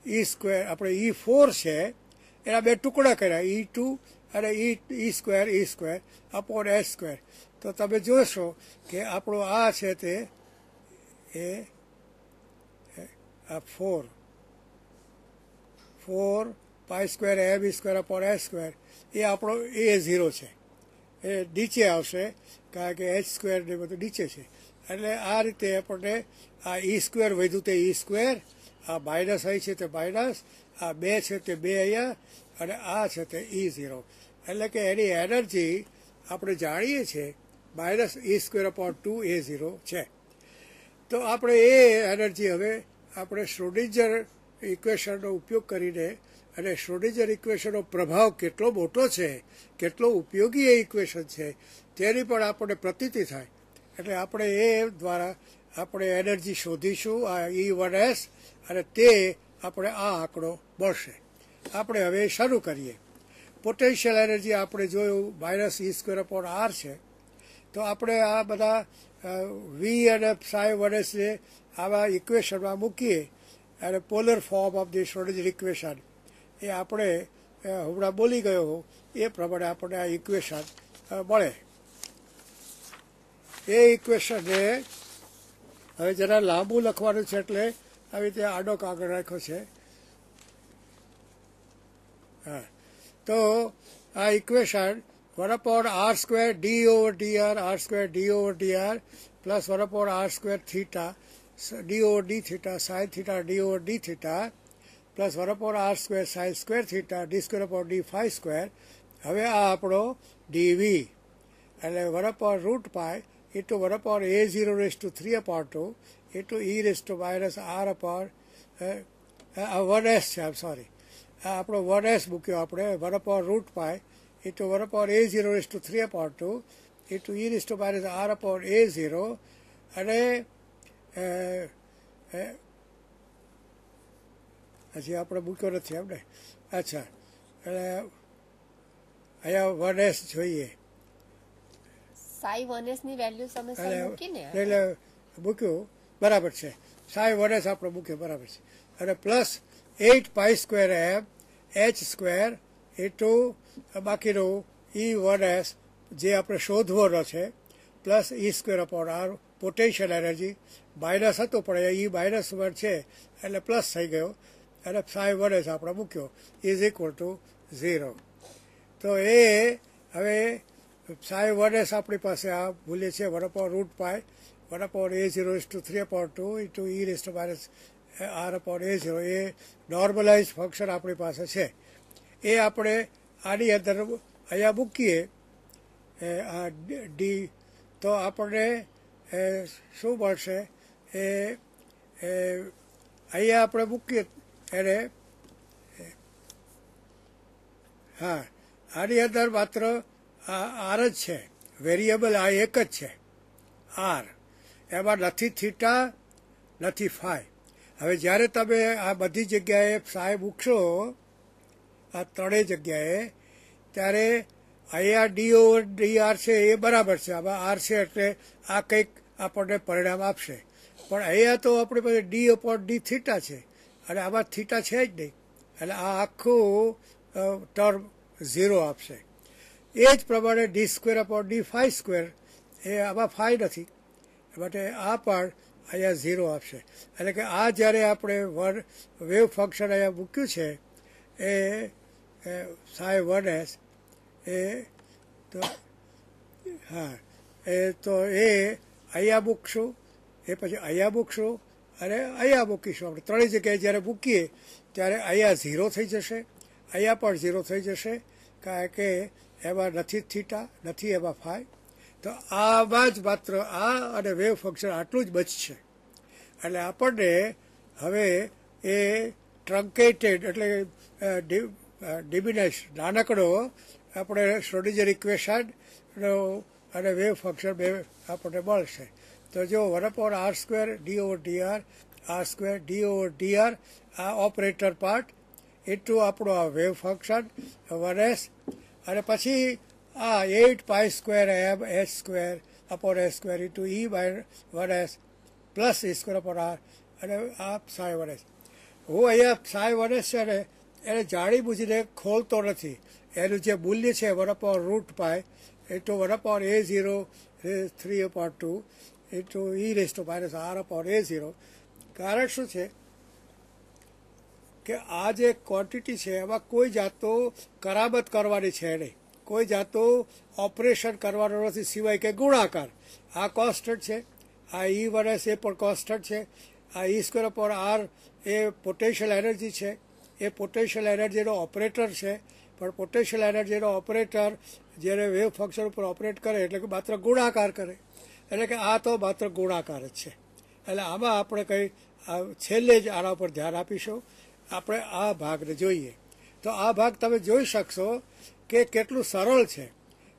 e square આપણે ઈ ફોર છે. એના બે ટુકડા કર્યા. ઈ ટુ અને e e square e square upon s square તો તમે જોશો કે આપણો આ છે તે એ આ four four pi square m square upon s square એ આપણો, એ ઝીરો છે. એ નીચે આવશે, કારણ કે એચ સ્ક્વેર ને બધું નીચે છે. એટલે આ રીતે આપણને આ ઈ સ્ક્વેર વધ્યું તે ઈ સ્ક્વેર આ માઇનસ અહીં છે તે માઇનસ આ બે છે તે બે અહીંયા, અને આ છે તે ઈ ઝીરો એટલે કે એની એનર્જી આપણે જાણીએ છીએ. Minus e square upon two a zero છે. તો આપણે એ એનર્જી હવે આપણે શ્રોડિંજર ઇક્વેશનનો ઉપયોગ કરીને અને શ્રોડિંજર ઇક્વેશનનો પ્રભાવ કેટલો મોટો છે, કેટલો ઉપયોગી એ ઇક્વેશન છે, તેની પણ આપણને પ્રતીતિ થાય. એટલે આપણે એ દ્વારા આપણે એનર્જી શોધીશું, આ ઈ વન એસ, અને તે આપણે આ આંકડો મળશે. આપણે હવે શરૂ કરીએ. પોટેન્શિયલ એનર્જી આપણે જોયું minus e square upon r છે. તો આપણે આ બધા વી અને સાય વનસને આવા ઇક્વેશનમાં મૂકીએ અને polar form of the Schrodinger equation એ આપણે હમણાં બોલી ગયો હોઉં એ પ્રમાણે આપણને આ ઇક્વેશન મળે. એ ઇક્વેશનને હવે જરા લાંબુ લખવાનું છે એટલે આવી રીતે આડો કાગળ રાખ્યો છે. હા. તો આ equation one upon r square d over d r r square d over d r plus one upon r square theta d theta sine theta d over d theta plus one upon r square sine square theta d square upon d phi square હવે આ આપણો ડીવી એટલે one upon root pi into one upon a zero raise to three upon two into e raise to minus r upon one s છે, આમ sorry આપણો one s મૂક્યો આપણે one upon root pi into one upon a zero raise to three upon two into e raise to minus r upon a zero અને અ, અ, હજી આપણે મૂક્યો નથી એમને. અચ્છા. એટલે અહીંયા વન એસ જોઈએ. સાઈ વનએસની વેલ્યુ તમે એટલે મૂક્યું. બરાબર છે. સાઈ વન એસ આપણે મૂક્યો બરાબર છે. અને plus eight pi square m h square into બાકીનું ઈ વન એસ જે આપણે શોધવાનો છે plus e square upon r potential energy minus હતું, પણ ઈ માઇનસ વન છે, એટલે પ્લસ થઈ ગયો અને સાઈ વન એસ આપણે મૂક્યો ઇઝ ઇક્વલ ટુ ઝીરો તો એ હવે સાઈ વન એસ આપણી પાસે આ ભૂલીએ છે one upon root pi one upon a zero raise to three upon two into e raise to minus r upon a zero, A normalise function આપણી પાસે છે. એ આપણે આની અંદર અહીંયા મૂકીએ આ ડી, તો આપણને શું મળશે? એ અહીંયા આપણે મૂકીએ, એને હા, આની અંદર માત્ર આર જ છે. વેરિયેબલ આ એક જ છે. આર. એમાં નથી થીટા, નથી ફાઈ. હવે જ્યારે તમે આ બધી જગ્યાએ સાહેબ મૂકશો આ ત્રણેય જગ્યાએ, ત્યારે અહીંયા ડી ઓવર ડી આર છે એ બરાબર છે. આમાં આર છે એટલે આ કંઈક આપણને પરિણામ આપશે. પણ અહીંયા તો આપણી પાસે ડી અપોન ડી થીટા છે. અને આમાં થીટા છે જ નહીં. એટલે આ આખું ટર્મ ઝીરો આપશે. એ જ પ્રમાણે d square upon d phi square એ આમાં ફાઈ નથી. માટે આ પણ અહીંયા ઝીરો આપશે. એટલે કે આ જ્યારે આપણે વન વેવ ફંક્શન અહીંયા મૂક્યું છે, એ સાય વન એસ, એ, તો, હા, એ તો એ અહીંયા મૂકશું, એ પછી અહીંયા મૂકશું, અને અહીંયા મૂકીશું આપણે. ત્રણેય જગ્યાએ જ્યારે મૂકીએ, ત્યારે અહીંયા ઝીરો થઈ જશે, અહીંયા પણ ઝીરો થઈ જશે, કારણ કે એમાં નથી થીટા, નથી એમાં ફાઈ. તો આમાં જ માત્ર આ અને વેવ ફંક્શન આટલું જ બચશે એટલે આપણને હવે એ ટ્રંકેટેડ એટલે ડિમિનેશ નાનકડો આપણે શ્રોડિજર ઇક્વેશન અને વેવ ફંક્શન બે આપણને મળશે. તો જો one upon r square d over d r square d over d આ ઓપરેટર પાર્ટ ઇન્ટુ આપણું આ વેવ ફંક્શન વન એસ, અને પછી આ eight pi square m h square upon s square into e by one s plus e square upon r અને આ સાય one S હું અહીંયા સાય વન એસ છે ને, એને જાણી બૂજીને ખોલતો નથી. એનું જે મૂલ્ય છે one upon root pi into one upon a zero three upon two into e raise to minus r upon a zero કારણ શું છે? કે આ જે ક્વોન્ટિટી છે, એમાં કોઈ જાતનો કરામત કરવાની છે નહીં. કોઈ જાતનું ઓપરેશન કરવાનું નથી, સિવાય કે ગુણાકાર. આ કોન્સ્ટન્ટ છે, આ ઈ વનસ એ પણ કોન્સ્ટન્ટ છે, આ ઈ સ્ક્વેર પર આર એ પોટેન્શિયલ એનર્જી છે. એ પોટેન્શિયલ એનર્જીનો ઓપરેટર છે, પણ પોટેન્શિયલ એનર્જીનો ઓપરેટર જ્યારે વેવ ફંક્શન ઉપર ઓપરેટ કરે એટલે કે માત્ર ગુણાકાર કરે. એટલે કે આ તો માત્ર ગુણાકાર જ છે. એટલે આમાં આપણે કંઈ છેલ્લે જ આના ઉપર ધ્યાન આપીશું. આપણે આ ભાગને જોઈએ. તો આ ભાગ તમે જોઈ શકશો કે કેટલું સરળ છે.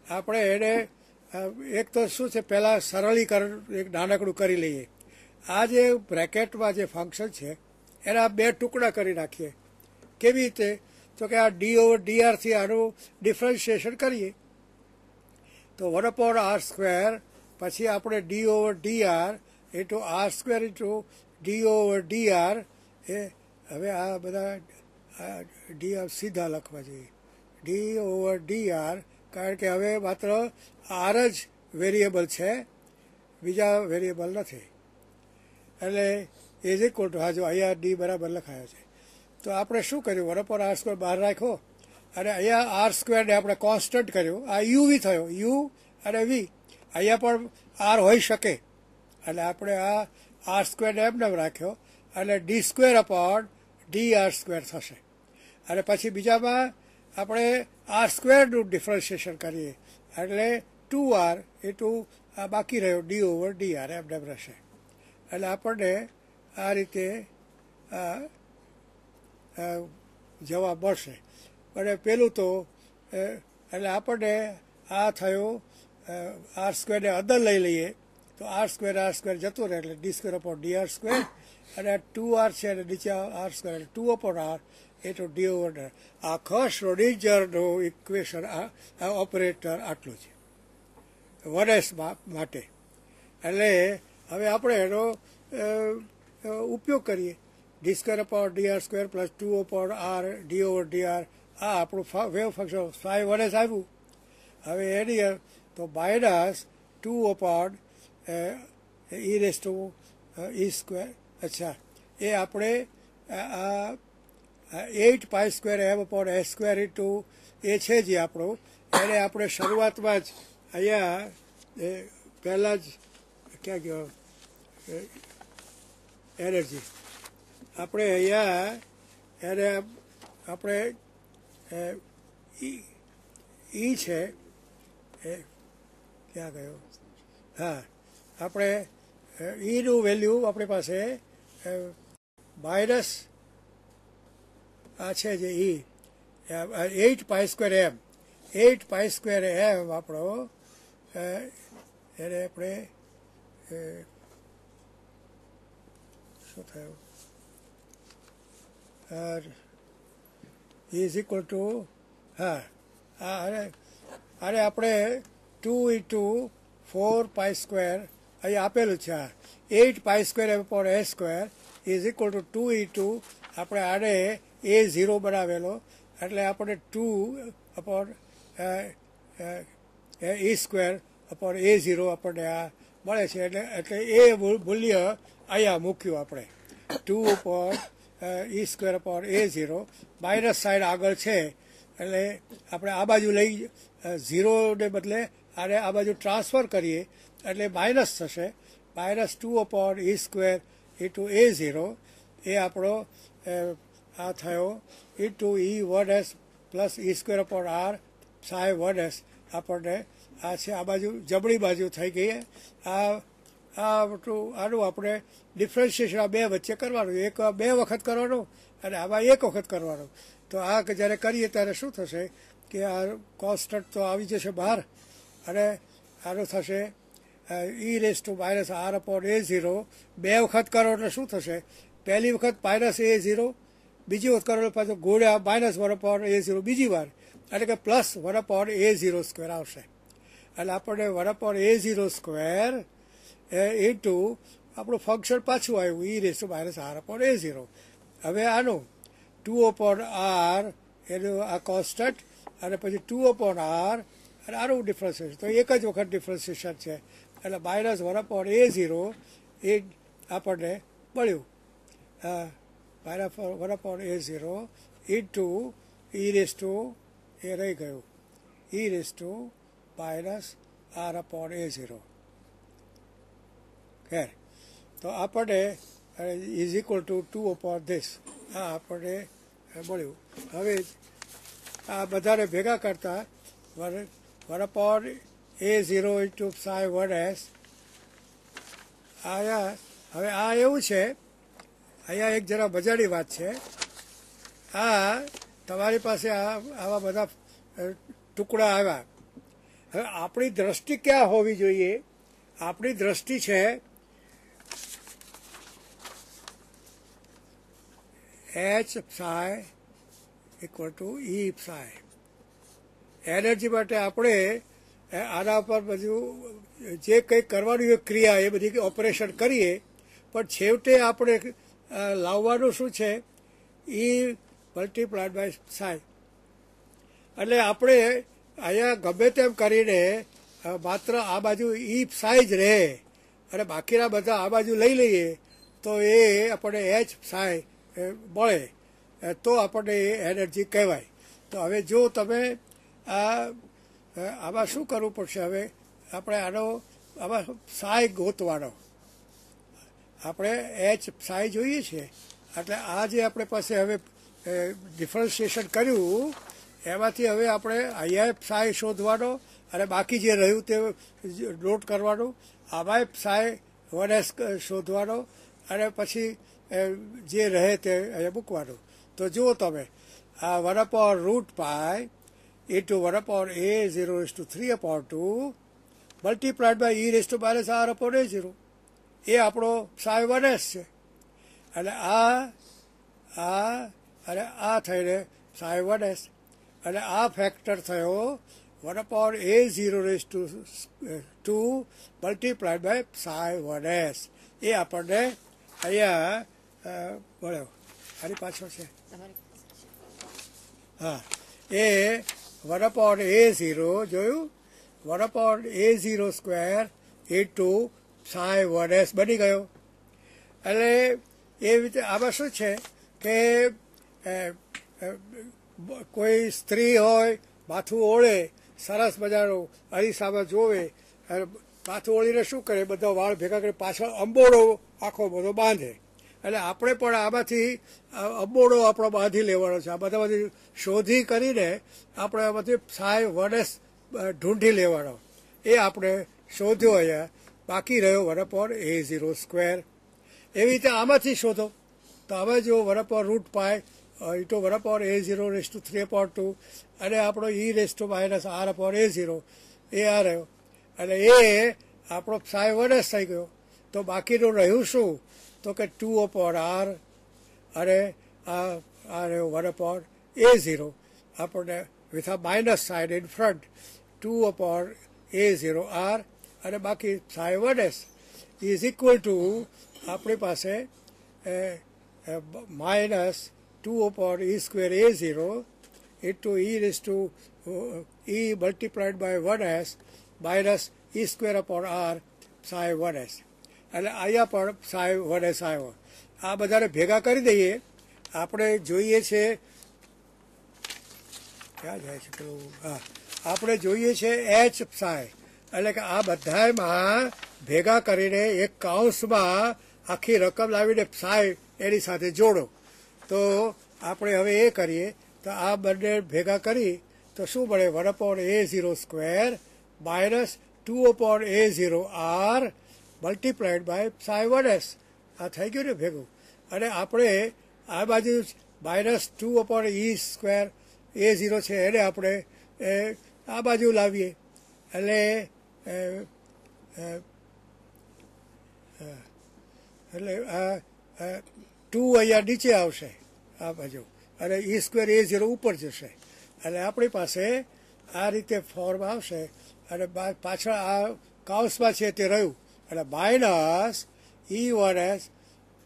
આપણે એને એક તો શું છે, પહેલાં સરળીકરણ એક નાનકડું કરી લઈએ. આ જે બ્રેકેટમાં જે ફંક્શન છે, એના બે ટુકડા કરી નાખીએ. કેવી રીતે? તો કે આ ડી ડીઆરથી આનું ડિફરન્શિએશન કરીએ. તો વન અપોન આર સ્ક્વેર પછી આપણે d over d r into r square into d over d r એ હવે આ બધા ડીઆર સીધા લખવા જોઈએ. ડી ઓવર ડી આર કારણ કે હવે માત્ર આર જ વેરિયેબલ છે, બીજા વેરિયેબલ નથી. એટલે ઇઝ ઇક્વલ ટુ હા, જો અહીંયા ડી બરાબર લખાયો છે. તો આપણે શું કર્યું? બરોબર આર સ્ક્વેર બહાર રાખ્યો અને અહીંયા આર સ્ક્વેરને આપણે કોન્સ્ટન્ટ કર્યું. આ યુ વી થયો. યુ અને વી અહીંયા પણ આર હોઈ શકે. એટલે આપણે આ આર સ્ક્વેરને એમને રાખ્યો. અને d square upon d r square થશે. અને પછી બીજામાં આપણે આર સ્ક્વેરનું ડિફરન્શિએશન કરીએ. એટલે ટુ આર એ ટુ બાકી રહ્યો ડી ઓવર ડી આર એમને એમ રહેશે. એટલે આપણને આ રીતે જવાબ મળશે. અને પેલું તો એટલે આપણને આ થયો આર સ્ક્વેરને અંદર લઈ લઈએ. તો આર સ્ક્વેર આર સ્ક્વેર જતું રહે એટલે d square upon d r square અને ટુ આર છે અને નીચે આર સ્ક્વેર એટલે ટુ અપોન આર એ તો ડી ઓવર આખા શ્રોડિંજરનું ઇક્વેશન આ ઓપરેટર આટલું છે. વડેસ માટે. એટલે હવે આપણે એનો ઉપયોગ કરીએ. D square upon d r plus two upon r d over d r આ આપણું વેવ ફંક્શન ફાઈવ વડેસ આવ્યું હવે એની તો minus two upon e raise to e square અચ્છા. એ આપણે આ eight pi square m upon s square into એ છે જે આપણું. એને આપણે શરૂઆતમાં જ અહીંયા પહેલાં જ ક્યાં ગયો? એનર્જી. આપણે અહીંયા એને આપણે ઈ છે, એ ક્યાં ગયો? હા, આપણે ઈનું વેલ્યુ આપણી પાસે માઇનસ આ છે જે e. Eight pi square m eight pi square m આપણો એને આપણે શું થયું? ઇઝ ઇક્વલ ટુ હા અરે અરે આપણે two into four pi square અહીં આપેલું છે, આ. એઇટ પાય સ્ક્વેર એમ પર a square is equal to two into આપણે આને એ ઝીરો બનાવેલો, એટલે આપણે two upon a square upon a zero આપણને આ મળે છે. એટલે એટલે એ મૂલ્ય અહીંયા મૂક્યું આપણે. Two upon e square upon a zero minus side આગળ છે. એટલે આપણે આ બાજુ લઈ ઝીરોને બદલે આને આ બાજુ ટ્રાન્સફર કરીએ, એટલે માઇનસ થશે. Minus two upon e square into a zero. એ આપણો આ થયો. Into e word s plus e square upon r psi word s આપણને આ છે, આ બાજુ, જમણી બાજુ થઈ ગઈ. આ આ બધું આનું આપણે ડિફરન્શિએશન આ બે વચ્ચે કરવાનું. એક બે વખત કરવાનું અને આમાં એક વખત કરવાનું. તો આ જ્યારે કરીએ ત્યારે શું થશે કે આ કોન્સ્ટન્ટ તો આવી જશે બહાર અને આનું થશે e raise to minus r upon a zero બે વખત કરો એટલે શું થશે? પહેલી વખત માઇનસ એ ઝીરો બીજી વખત કરેલો પાછો ગોળ્યા minus one upon a zero બીજી વાર. એટલે કે plus one upon a zero square આવશે. એટલે આપણને one upon a zero square A two આપણું ફંક્શન પાછું આવ્યું e raise minus r upon a zero હવે આનું ટુ અપોન આર એનું આ કોન્સ્ટન્ટ અને પછી ટુ અપોન આર અને આનું ડિફરન્સિએશન તો એક જ વખત ડિફરન્સિએશન છે. એટલે minus one upon a zero એ આપણને મળ્યું. Minus one upon a zero e two e raise to એ રહી ગયું e raise to minus r upon a zero ખેર તો આપણને is equal to two upon this આ આપણને મળ્યું હવે આ બધાને ભેગા કરતા one one upon a zero into psi one s આયા હવે આ એવું છે અહીંયા એક જરા મજાની વાત છે. આ તમારી પાસે આ આવા બધા ટુકડા આવ્યા. હવે આપણી દ્રષ્ટિ ક્યાં હોવી જોઈએ? આપણી દ્રષ્ટિ છે, h psi equal to e psi energy માટે આપણે આના પર બધું, જે કંઈ કરવાની ક્રિયા, એ બધી ઓપરેશન કરીએ. પણ છેવટે આપણે લાવવાનું શું છે? એ મલ્ટીપ્લાયડ બાય સાય એટલે આપણે અહીંયા ગમે તેમ કરીને માત્ર આ બાજુ ઈ સાઈ જ રહે. અને બાકીના બધા આ બાજુ લઈ લઈએ, તો એ આપણે એચ સાય મળે. તો આપણને એ એનર્જી કહેવાય. તો હવે જો તમે આ આમાં શું કરવું પડશે હવે? આપણે આનો, આમાં સાય ગોતવાનો. આપણે એચ સાય જોઈએ છે. એટલે આ જે આપણે પાસે હવે ડિફરન્સિએશન કર્યું, એમાંથી હવે આપણે અહીંયા સાય શોધવાનો અને બાકી જે રહ્યું તે નોટ કરવાનું આમાં સાય વન એસ શોધવાનો અને પછી જે રહે તે અહીંયા મૂકવાનું. તો જુઓ તમે, આ one upon root pi into 1 upon a 0 is to 3 upon 2 multiplied by e raise to minus r upon a 0 એ આપણો સાય વન છે. અને આ આ અને આ થઈને સાય વન અને આ ફેક્ટર થયો one upon a zero raise to two multiply by psi one s એ આપણને અહીંયા મળ્યો આની પાછળ છે. હા. એ વન અપોન એ ઝીરો જોયું? One upon a zero square A two psi વડેસ બની ગયો. એટલે એ રીતે આમાં શું છે કે કોઈ સ્ત્રી હોય, માથું ઓળે, સરસ મજાનું અરીસામાં જોવે માથું ઓળીને શું કરે, બધા વાળ ભેગા કરી, પાછળ અંબોડો આખો બધો બાંધે. એટલે આપણે પણ આમાંથી અંબોડો આપણો બાંધી લેવાનો છે. આ બધા બધી શોધી કરીને આપણે આમાંથી સાય વનસ ઢૂંઢી લેવાનો. એ આપણે શોધ્યો અહીંયા. બાકી રહ્યો one upon a zero square એવી રીતે આમાંથી શોધો. તો હવે જો one root pi into one upon a zero raise to three upon two અને આપણો e raise to minus r upon a zero એ આ રહ્યો. અને એ આપણો સાય વનસ થઈ ગયો. તો બાકીનું રહ્યું શું? તો કે ટુ અપોન આર અને આ આ રહ્યો વન અપોન એ ઝીરો આપણને with a minus sign in front two upon a zero r અને બાકી એસ ઇઝ ઇક્વલ ટુ આપણી પાસે minus two upon e square a zero into e raise to e multiplied by one s minus e square upon r psi one s એટલે અહીંયા પણ સાય one S આવ્યો. આ બધાને ભેગા કરી દઈએ. આપણે જોઈએ છે, ક્યાં જાય છે પેલું? હા. આપણે જોઈએ છે એચ સાય એટલે કે આ બધામાં ભેગા કરીને એક કાઉન્સમાં આખી રકમ લાવીને સાય એની સાથે જોડો. તો આપણે હવે એ કરીએ, તો આ બંને ભેગા કરી, તો શું મળે? One upon a zero square minus two upon a zero r multiplied by psi one s. આ થઈ ગયું ને ભેગું? અને આપણે આ બાજુ minus two upon e square a zero છે એને આપણે આ બાજુ લાવીએ. એટલે એટલે આ ટુ અહીંયા નીચે આવશે, આ બાજુ. અને ઈ સ્ક્વેર એ ઝીરો ઉપર જશે. અને આપણી પાસે આ રીતે ફોર્મ આવશે, અને પાછળ આ કાઉસમાં છે તે રહ્યું. અને minus e one s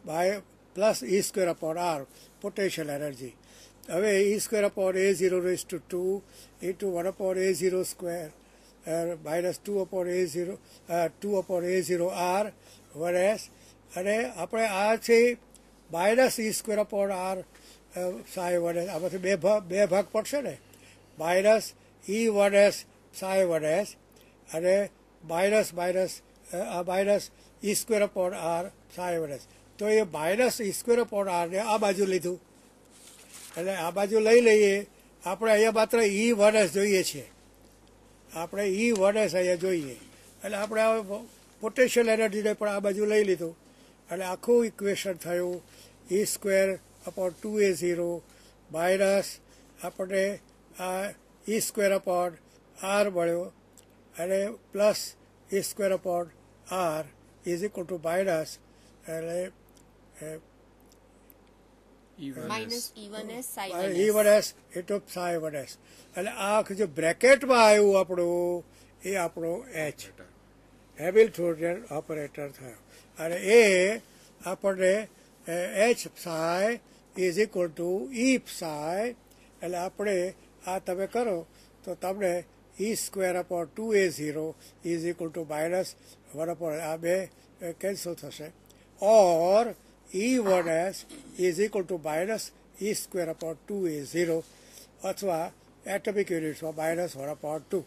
by plus e square upon r potential energy હવે e square upon a zero raise to two into one upon a zero square minus two upon a zero two upon a zero r one s અને આપણે આ છે minus e square upon r psi one s આમાંથી બે ભાગ બે ભાગ પડશે ને? Minus e one s psi one s અને માઇનસ માઇનસ આ minus e square upon r psi one s તો એ માઇનસ ઈ સ્ક્વેર અપોન આરને આ બાજુ લીધું. એટલે આ બાજુ લઈ લઈએ, આપણે અહીંયા માત્ર ઈ વન એસ જોઈએ છીએ. આપણે ઈ વન અહીંયા જોઈએ. એટલે આપણે આ પોટેન્શિયલ એનર્જીને પણ આ બાજુ લઈ લીધું. અને આખું ઇક્વેશન થયું. E square upon two a zero minus આપણે આ ઈ સ્ક્વેર અપોન આર મળ્યો. અને plus e square upon r is equal to minus એટલે minus e one s psi e one s into psi one s એટલે આ જે બ્રેકેટમાં આવ્યું આપણું એ આપણો એચ હેમિલ્ટોનિયન ઓપરેટર થયો. અને એ આપણને h psi is equal to e psi એટલે આપણે આ તમે કરો તો તમને e square upon two a zero is equal to minus one upon આ બે કેન્સલ થશે. Or e one s is equal to minus e square upon two a zero અથવા એટમિક યુનિટ્સમાં માઇનસ વન અપોન ટુ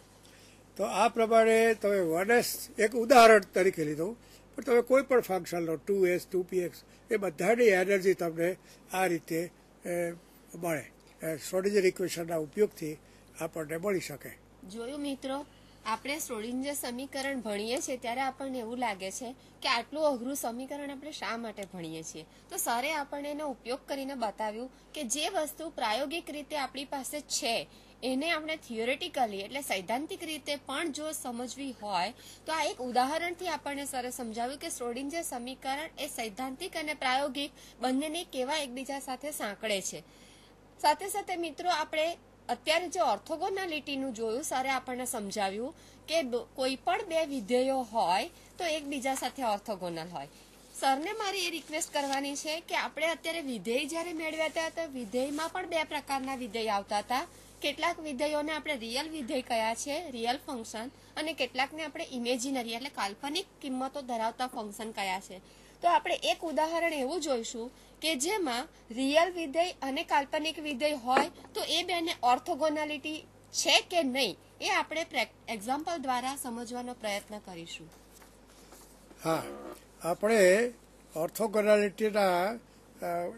તો આ પ્રમાણે તમે one S એક ઉદાહરણ તરીકે લીધું. પણ તમે કોઈ પણ ફંક્શન લો two s two p x એ બધાની એનર્જી તમને આ રીતે મળે. સ્ટ્રોડિજર ઇક્વેશનના ઉપયોગથી આપણને મળી શકે. જોયું મિત્રો? આપણે શ્રોડિંજર સમીકરણ ભણીએ છીએ ત્યારે આપણને એવું લાગે છે કે આટલું અઘરું સમીકરણ આપણે શા માટે ભણીએ છીએ? તો સરે આપણને એનો ઉપયોગ કરીને બતાવ્યું કે જે વસ્તુ પ્રાયોગિક રીતે આપણી પાસે છે, એને આપણે થિયોરેટિકલી એટલે સૈદ્ધાંતિક રીતે પણ જો સમજવી હોય, તો આ એક ઉદાહરણથી આપણને સરે સમજાવ્યું કે શ્રોડિંજર સમીકરણ એ સૈદ્ધાંતિક અને પ્રાયોગિક બંનેને કેવા એકબીજા સાથે સાંકળે છે. સાથે સાથે મિત્રો, આપણે અત્યારે જે ઓર્થોગોનાલિટીનું જોયું, સરે આપણને સમજાવ્યું કે કોઈ પણ બે વિધેયો હોય તો એકબીજા સાથે ઓર્થોગોનલ હોય. સરને મારી એ રિક્વેસ્ટ કરવાની છે કે આપણે અત્યારે વિધેય જ્યારે મેળવ્યા હતા, તો વિધેયમાં પણ બે પ્રકારના વિધેય આવતા હતા. કેટલાક વિધેયોને આપણે રિયલ વિધેય કયા છે રિયલ ફંક્શન અને કેટલાકને આપણે ઇમેજિનરી એટલે કાલ્પનિક કિંમતો ધરાવતા ફંક્શન કયા છે. તો આપણે એક ઉદાહરણ એવું જોઈશું કે જેમાં રિયલ વિધેય અને કાલ્પનિક વિધેય હોય તો એ બેને ઓર્થોગોનાલિટી છે કે નહીં એ આપણે એક્ઝામ્પલ દ્વારા સમજવાનો પ્રયત્ન કરીશું. હા, આપણે ઓર્થોગોનાલિટીના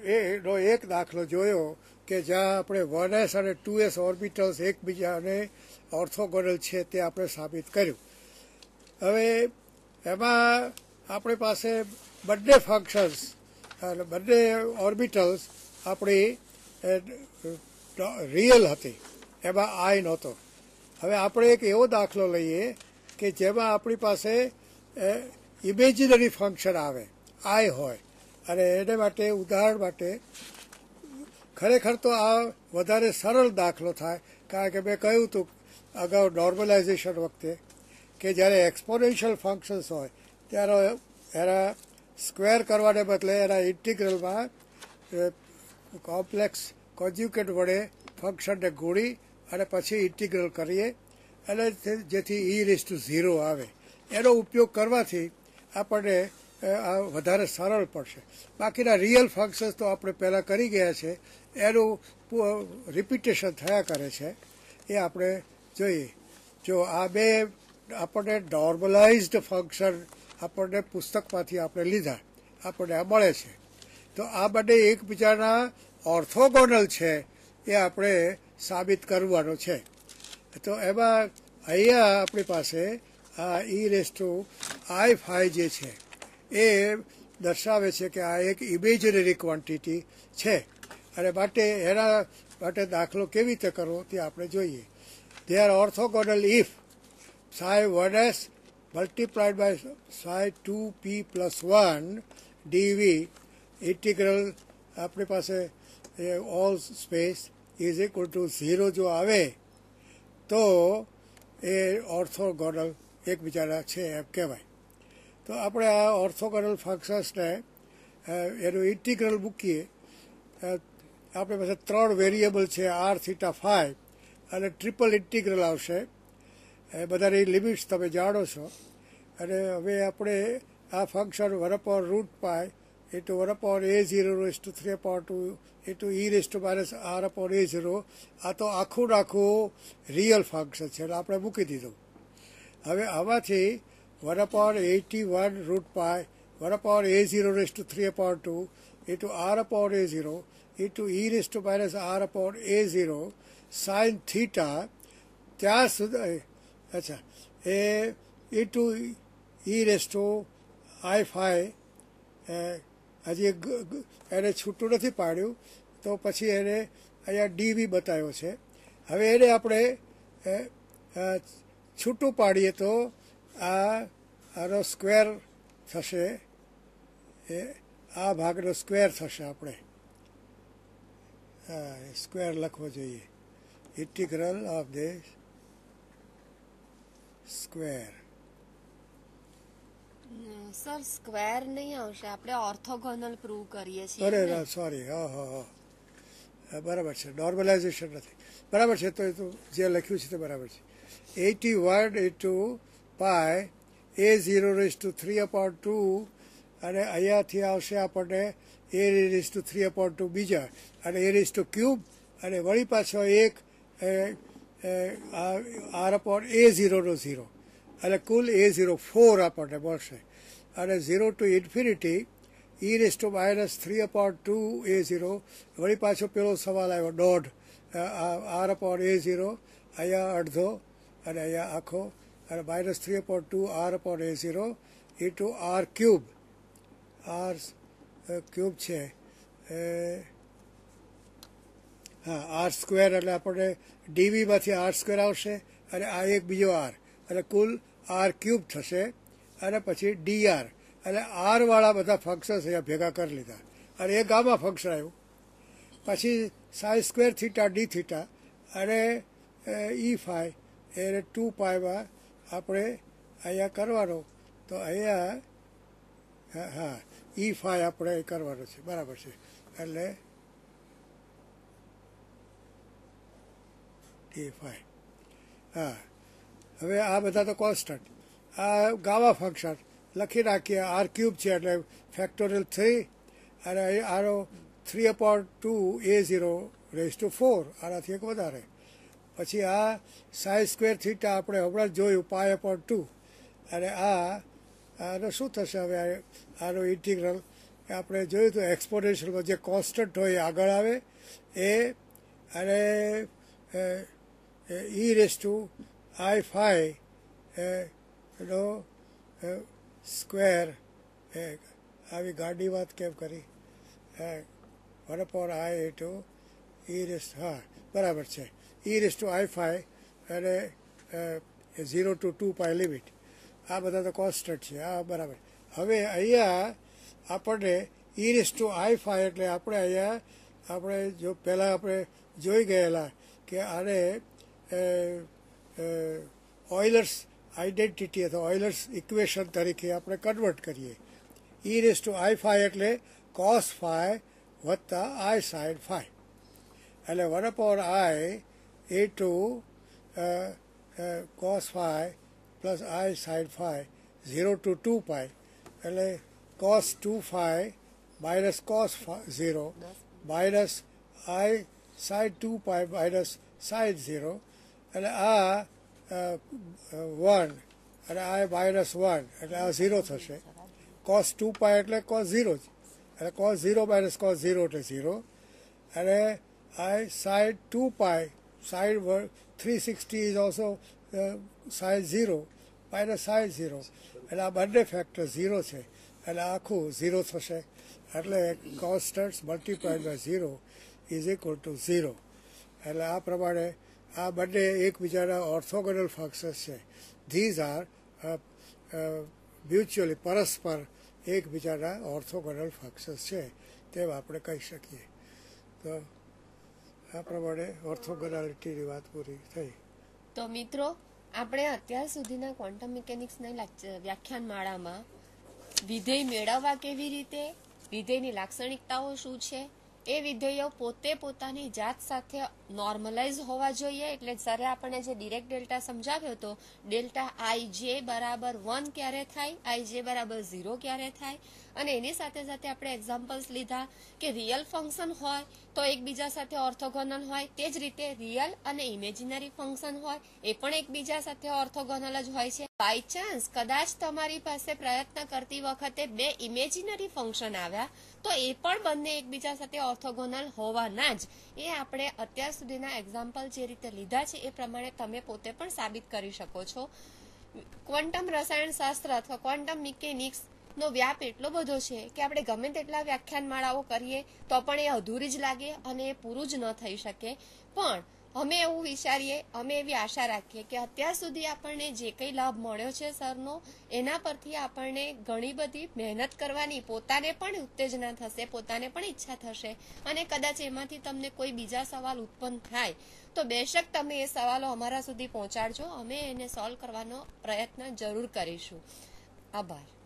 એનો એક દાખલો જોયો કે જ્યાં આપણે વન એસ અને ટુ એસ ઓર્બિટલ્સ એકબીજાને ઓર્થોગોનલ છે તે આપણે સાબિત કર્યું. હવે એમાં આપણી પાસે બંને ફંક્શન્સ બંને ઓર્બિટલ્સ આપણી રિયલ હતી. એમાં આઈ નહોતો. હવે આપણે એક એવો દાખલો લઈએ કે જેમાં આપણી પાસે ઇમેજિનરી ફંક્શન આવે આઈ હોય. અને એને માટે, ઉદાહરણ માટે, ખરેખર તો આ વધારે સરળ દાખલો થાય, કારણ કે મેં કહ્યું હતું અગાઉ નોર્મલાઇઝેશન વખતે કે જ્યારે એક્સપોનેન્શિયલ ફંક્શન્સ હોય, ત્યારે એના સ્ક્વેર કરવાને બદલે એના ઇન્ટિગ્રલમાં કોમ્પ્લેક્સ કોન્જ્યુકેટ વડે ફંક્શનને ગોળી અને પછી ઇન્ટિગ્રલ કરીએ અને જેથી ઈ રેસ ટુ ઝીરો આવે. એનો ઉપયોગ કરવાથી આપણને આ વધારે સરળ પડશે. બાકીના રિયલ ફંક્શન્સ તો આપણે પહેલાં કરી ગયા છે. એનું રિપીટેશન થયા કરે છે. એ આપણે જોઈએ. જો આ બે આપણને નોર્મલાઇઝડ ફંક્શન આપણને પુસ્તકમાંથી આપણે લીધા, આપણને આ મળે છે. તો આ બંને એકબીજાના ઓર્થોગોનલ છે એ આપણે સાબિત કરવાનો છે. તો એમાં અહીંયા આપણી પાસે આ ઈ રેસ્ટુ આઈ ફાઈ જે છે, એ દર્શાવે છે કે આ એક ઇમેજનરી ક્વોન્ટિટી છે. અને માટે એના માટે દાખલો કેવી રીતે કરવો તે આપણે જોઈએ. They are orthogonal if psi 1s multiplied by psi 2p plus 1 dv integral આપણી પાસે all space is equal to zero જો આવે તો એ ઓર્થોગોનલ એકબીજાના છે એમ કહેવાય. તો આપણે આ ઓર્થોગોનલ ફંક્શન્સને એનું ઇન્ટિગ્રલ મૂકીએ. આપણી પાસે ત્રણ વેરિયેબલ છે આર થીટા ફાઈવ અને ટ્રિપલ ઇન્ટિગ્રલ આવશે. બધાની લિમિટ્સ તમે જાણો છો. અને હવે આપણે આ function one root pi into one upon a zero raise to three upon two into e raise to minus r upon a zero આ તો આખું નાખું રિયલ ફંક્શન છે એટલે આપણે મૂકી દીધું. હવે આમાંથી one at one root pi one a zero raise to three upon two into r upon a zero into e raise to minus r upon a zero sine theta ત્યાં સુધી અચ્છા. એ e to e raise to i phi હજી એને છૂટું નથી પાડ્યું, તો પછી એને અહીંયા ડી બી બતાવ્યો છે. હવે એને આપણે છૂટું પાડીએ તો આ, આનો સ્ક્વેર થશે. એ, આ ભાગનો સ્ક્વેર થશે આપણે. સ્ક્વેર લખવો જોઈએ. Integral of this square sir square નહીં આવશે. આપણે ઓર્થોગોનલ પ્રૂવ કરીએ છીએ અરે સોરી હા હા હા. હા બરાબર છે. નોર્મલાઇઝેશન નથી. બરાબર છે તો એ તો જે લખ્યું છે તે બરાબર છે. At one two pi a zero raise to three upon two અને અહીંયાથી આવશે આપણને a raise to three upon two બીજા અને એ રેસ ટુ ક્યુબ અને વળી પાછો એક આર અપોન એ ઝીરોનો ઝીરો અને કુલ એ ઝીરો ફોર આપણને મળશે. અને zero to infinity e raise to minus three upon two a zero વળી પાછો પેલો સવાલ આવ્યો દોઢ આર અપોન એ ઝીરો અહીંયા અડધો, અને અહીંયા આખો. અને minus three upon two r upon a zero into r cube r cube છે. એ હા આર સ્ક્વેર એટલે આપણે ડીવીમાંથી આર સ્ક્વેર આવશે અને આ એક બીજો આર એટલે કુલ આર ક્યુબ થશે અને પછી ડી આર એટલે આરવાળા બધા ફંક્શન્સ અહીંયા ભેગા કરી લીધા. અને એ ગામા ફંક્શન આવ્યું. પછી psi square theta d theta અને ઈ ફાઈ એને ટુ પાયમાં આપણે અહીંયા કરવાનો. તો અહીંયા, હા ઈ ફાઈ આપણે કરવાનો છે. બરાબર છે. એટલે ડી ફાઈ હા. હવે આ બધા તો કોન્સ્ટન્ટ આ ગાવા ફંક્શન લખી નાખીએ આર ક્યુબ છે એટલે ફેક્ટોરિયલ થ્રી અને આરો three upon two a zero raise to four આનાથી એક વધારે. પછી આ સાઈ સ્ક્વેર થીટા આપણે હમણાં જ જોયું પાય અપોન ટુ અને આ, આનો શું થશે હવે આનો ઇન્ટિગ્રલ આપણે જોયું તો એક્સપોનેન્શિયલમાં જે કોન્સ્ટન્ટ હોય આગળ આવે, એ અને e raise to i phi no square આવી ગાડી વાત કેમ કરી? One upon i two e raise હા, બરાબર છે. E raise to i phi અને zero to two pi limit આ બધા તો કોન્સ્ટન્ટ છે આ બરાબર. હવે અહીંયા આપણને e raise to i phi એટલે આપણે અહીંયા, આપણે જો પહેલાં આપણે જોઈ ગયેલા કે આને ઓઇલર્સ આઈડેન્ટિટી અથવા ઓઇલર્સ ઇક્વેશન તરીકે આપણે કન્વર્ટ કરીએ e raise to i phi એટલે કોસ ફાઈ વત્તા આઈ સાઈડ ફાઈ એટલે one upon I A two cos phi plus i sine phi zero to two pi એટલે cos two phi minus cos zero minus i sine two pi minus sine zero એટલે આ one અને આ minus one એટલે આ zero થશે. Cos two પાય એટલે cos zero જ. એટલે cos zero minus cos zero એટલે ઝીરો અને આ sine two pi side 360 is also uh, size 0 minus size 0 એટલે આ બંને ફેક્ટર ઝીરો છે. એટલે આખું ઝીરો થશે. એટલે constants multiply by zero is equal to zero એટલે આ પ્રમાણે આ બંને એકબીજાના ઓર્થોગોનલ ફંક્શન્સ છે. ધીઝ આર મ્યુચ્યુઅલી પરસ્પર એકબીજાના ઓર્થોગોનલ ફંક્શન્સ છે. તેમ આપણે કહી શકીએ. તો આ પ્રમાણે ઓર્થોગોનાલિટીની વાત પૂરી થઈ. તો મિત્રો, આપણે અત્યાર સુધીના ક્વોન્ટમ મિકેનિક્સના વ્યાખ્યાન માળામાં વિધેય મેળવવા કેવી રીતે, વિધેયની લાક્ષણિકતાઓ શું છે એ વિધેયો પોતે પોતાની જાત સાથે નોર્મલાઇઝ હોવા જોઈએ. એટલે જ્યારે આપણને જે ડિરેક્ટ ડેલ્ટા સમજાવ્યો હતો ડેલ્ટા આઈ જે બરાબર વન ક્યારે થાય? આઈ જે બરાબર ઝીરો ક્યારે થાય? અને એની સાથે સાથે આપણે એક્ઝામ્પલ્સ લીધા કે રિયલ ફંક્શન હોય તો એકબીજા સાથે ઓર્થોગોનલ હોય, તે જ રીતે રિયલ અને ઇમેજિનરી ફંક્શન હોય, એ પણ એકબીજા સાથે ઓર્થોગોનલ જ હોય છે. બાય ચાન્સ કદાચ તમારી પાસે પ્રયત્ન કરતી વખતે બે ઇમેજિનરી ફંક્શન આવ્યા, તો એ પણ બંને એકબીજા સાથે ઓર્થોગોનલ હોવાના જ. એ આપણે અત્યાર સુધીના એક્ઝામ્પલ જે રીતે લીધા છે, એ પ્રમાણે તમે પોતે પણ સાબિત કરી શકો છો. ક્વોન્ટમ રસાયણશાસ્ત્ર અથવા ક્વોન્ટમ મિકેનિક્સ નો વ્યાપ એટલો બધો છે કે આપણે ગમે તેટલા વ્યાખ્યાનમાળાઓ કરીએ તો પણ એ અધૂરી જ લાગે અને એ પૂરું જ ન થઈ શકે. પણ અમે એવું વિચારીએ, અમે એવી આશા રાખીએ કે અત્યાર સુધી આપણને જે કંઈ લાભ મળ્યો છે સરનો, એના પરથી આપણને ઘણી બધી મહેનત કરવાની, પોતાને પણ ઉત્તેજના થશે, પોતાને પણ ઈચ્છા થશે અને કદાચ એમાંથી તમને કોઈ બીજા સવાલ ઉત્પન્ન થાય તો બેશક તમે એ સવાલો અમારા સુધી પહોંચાડજો. અમે એને સોલ્વ કરવાનો પ્રયત્ન જરૂર કરીશું. આભાર.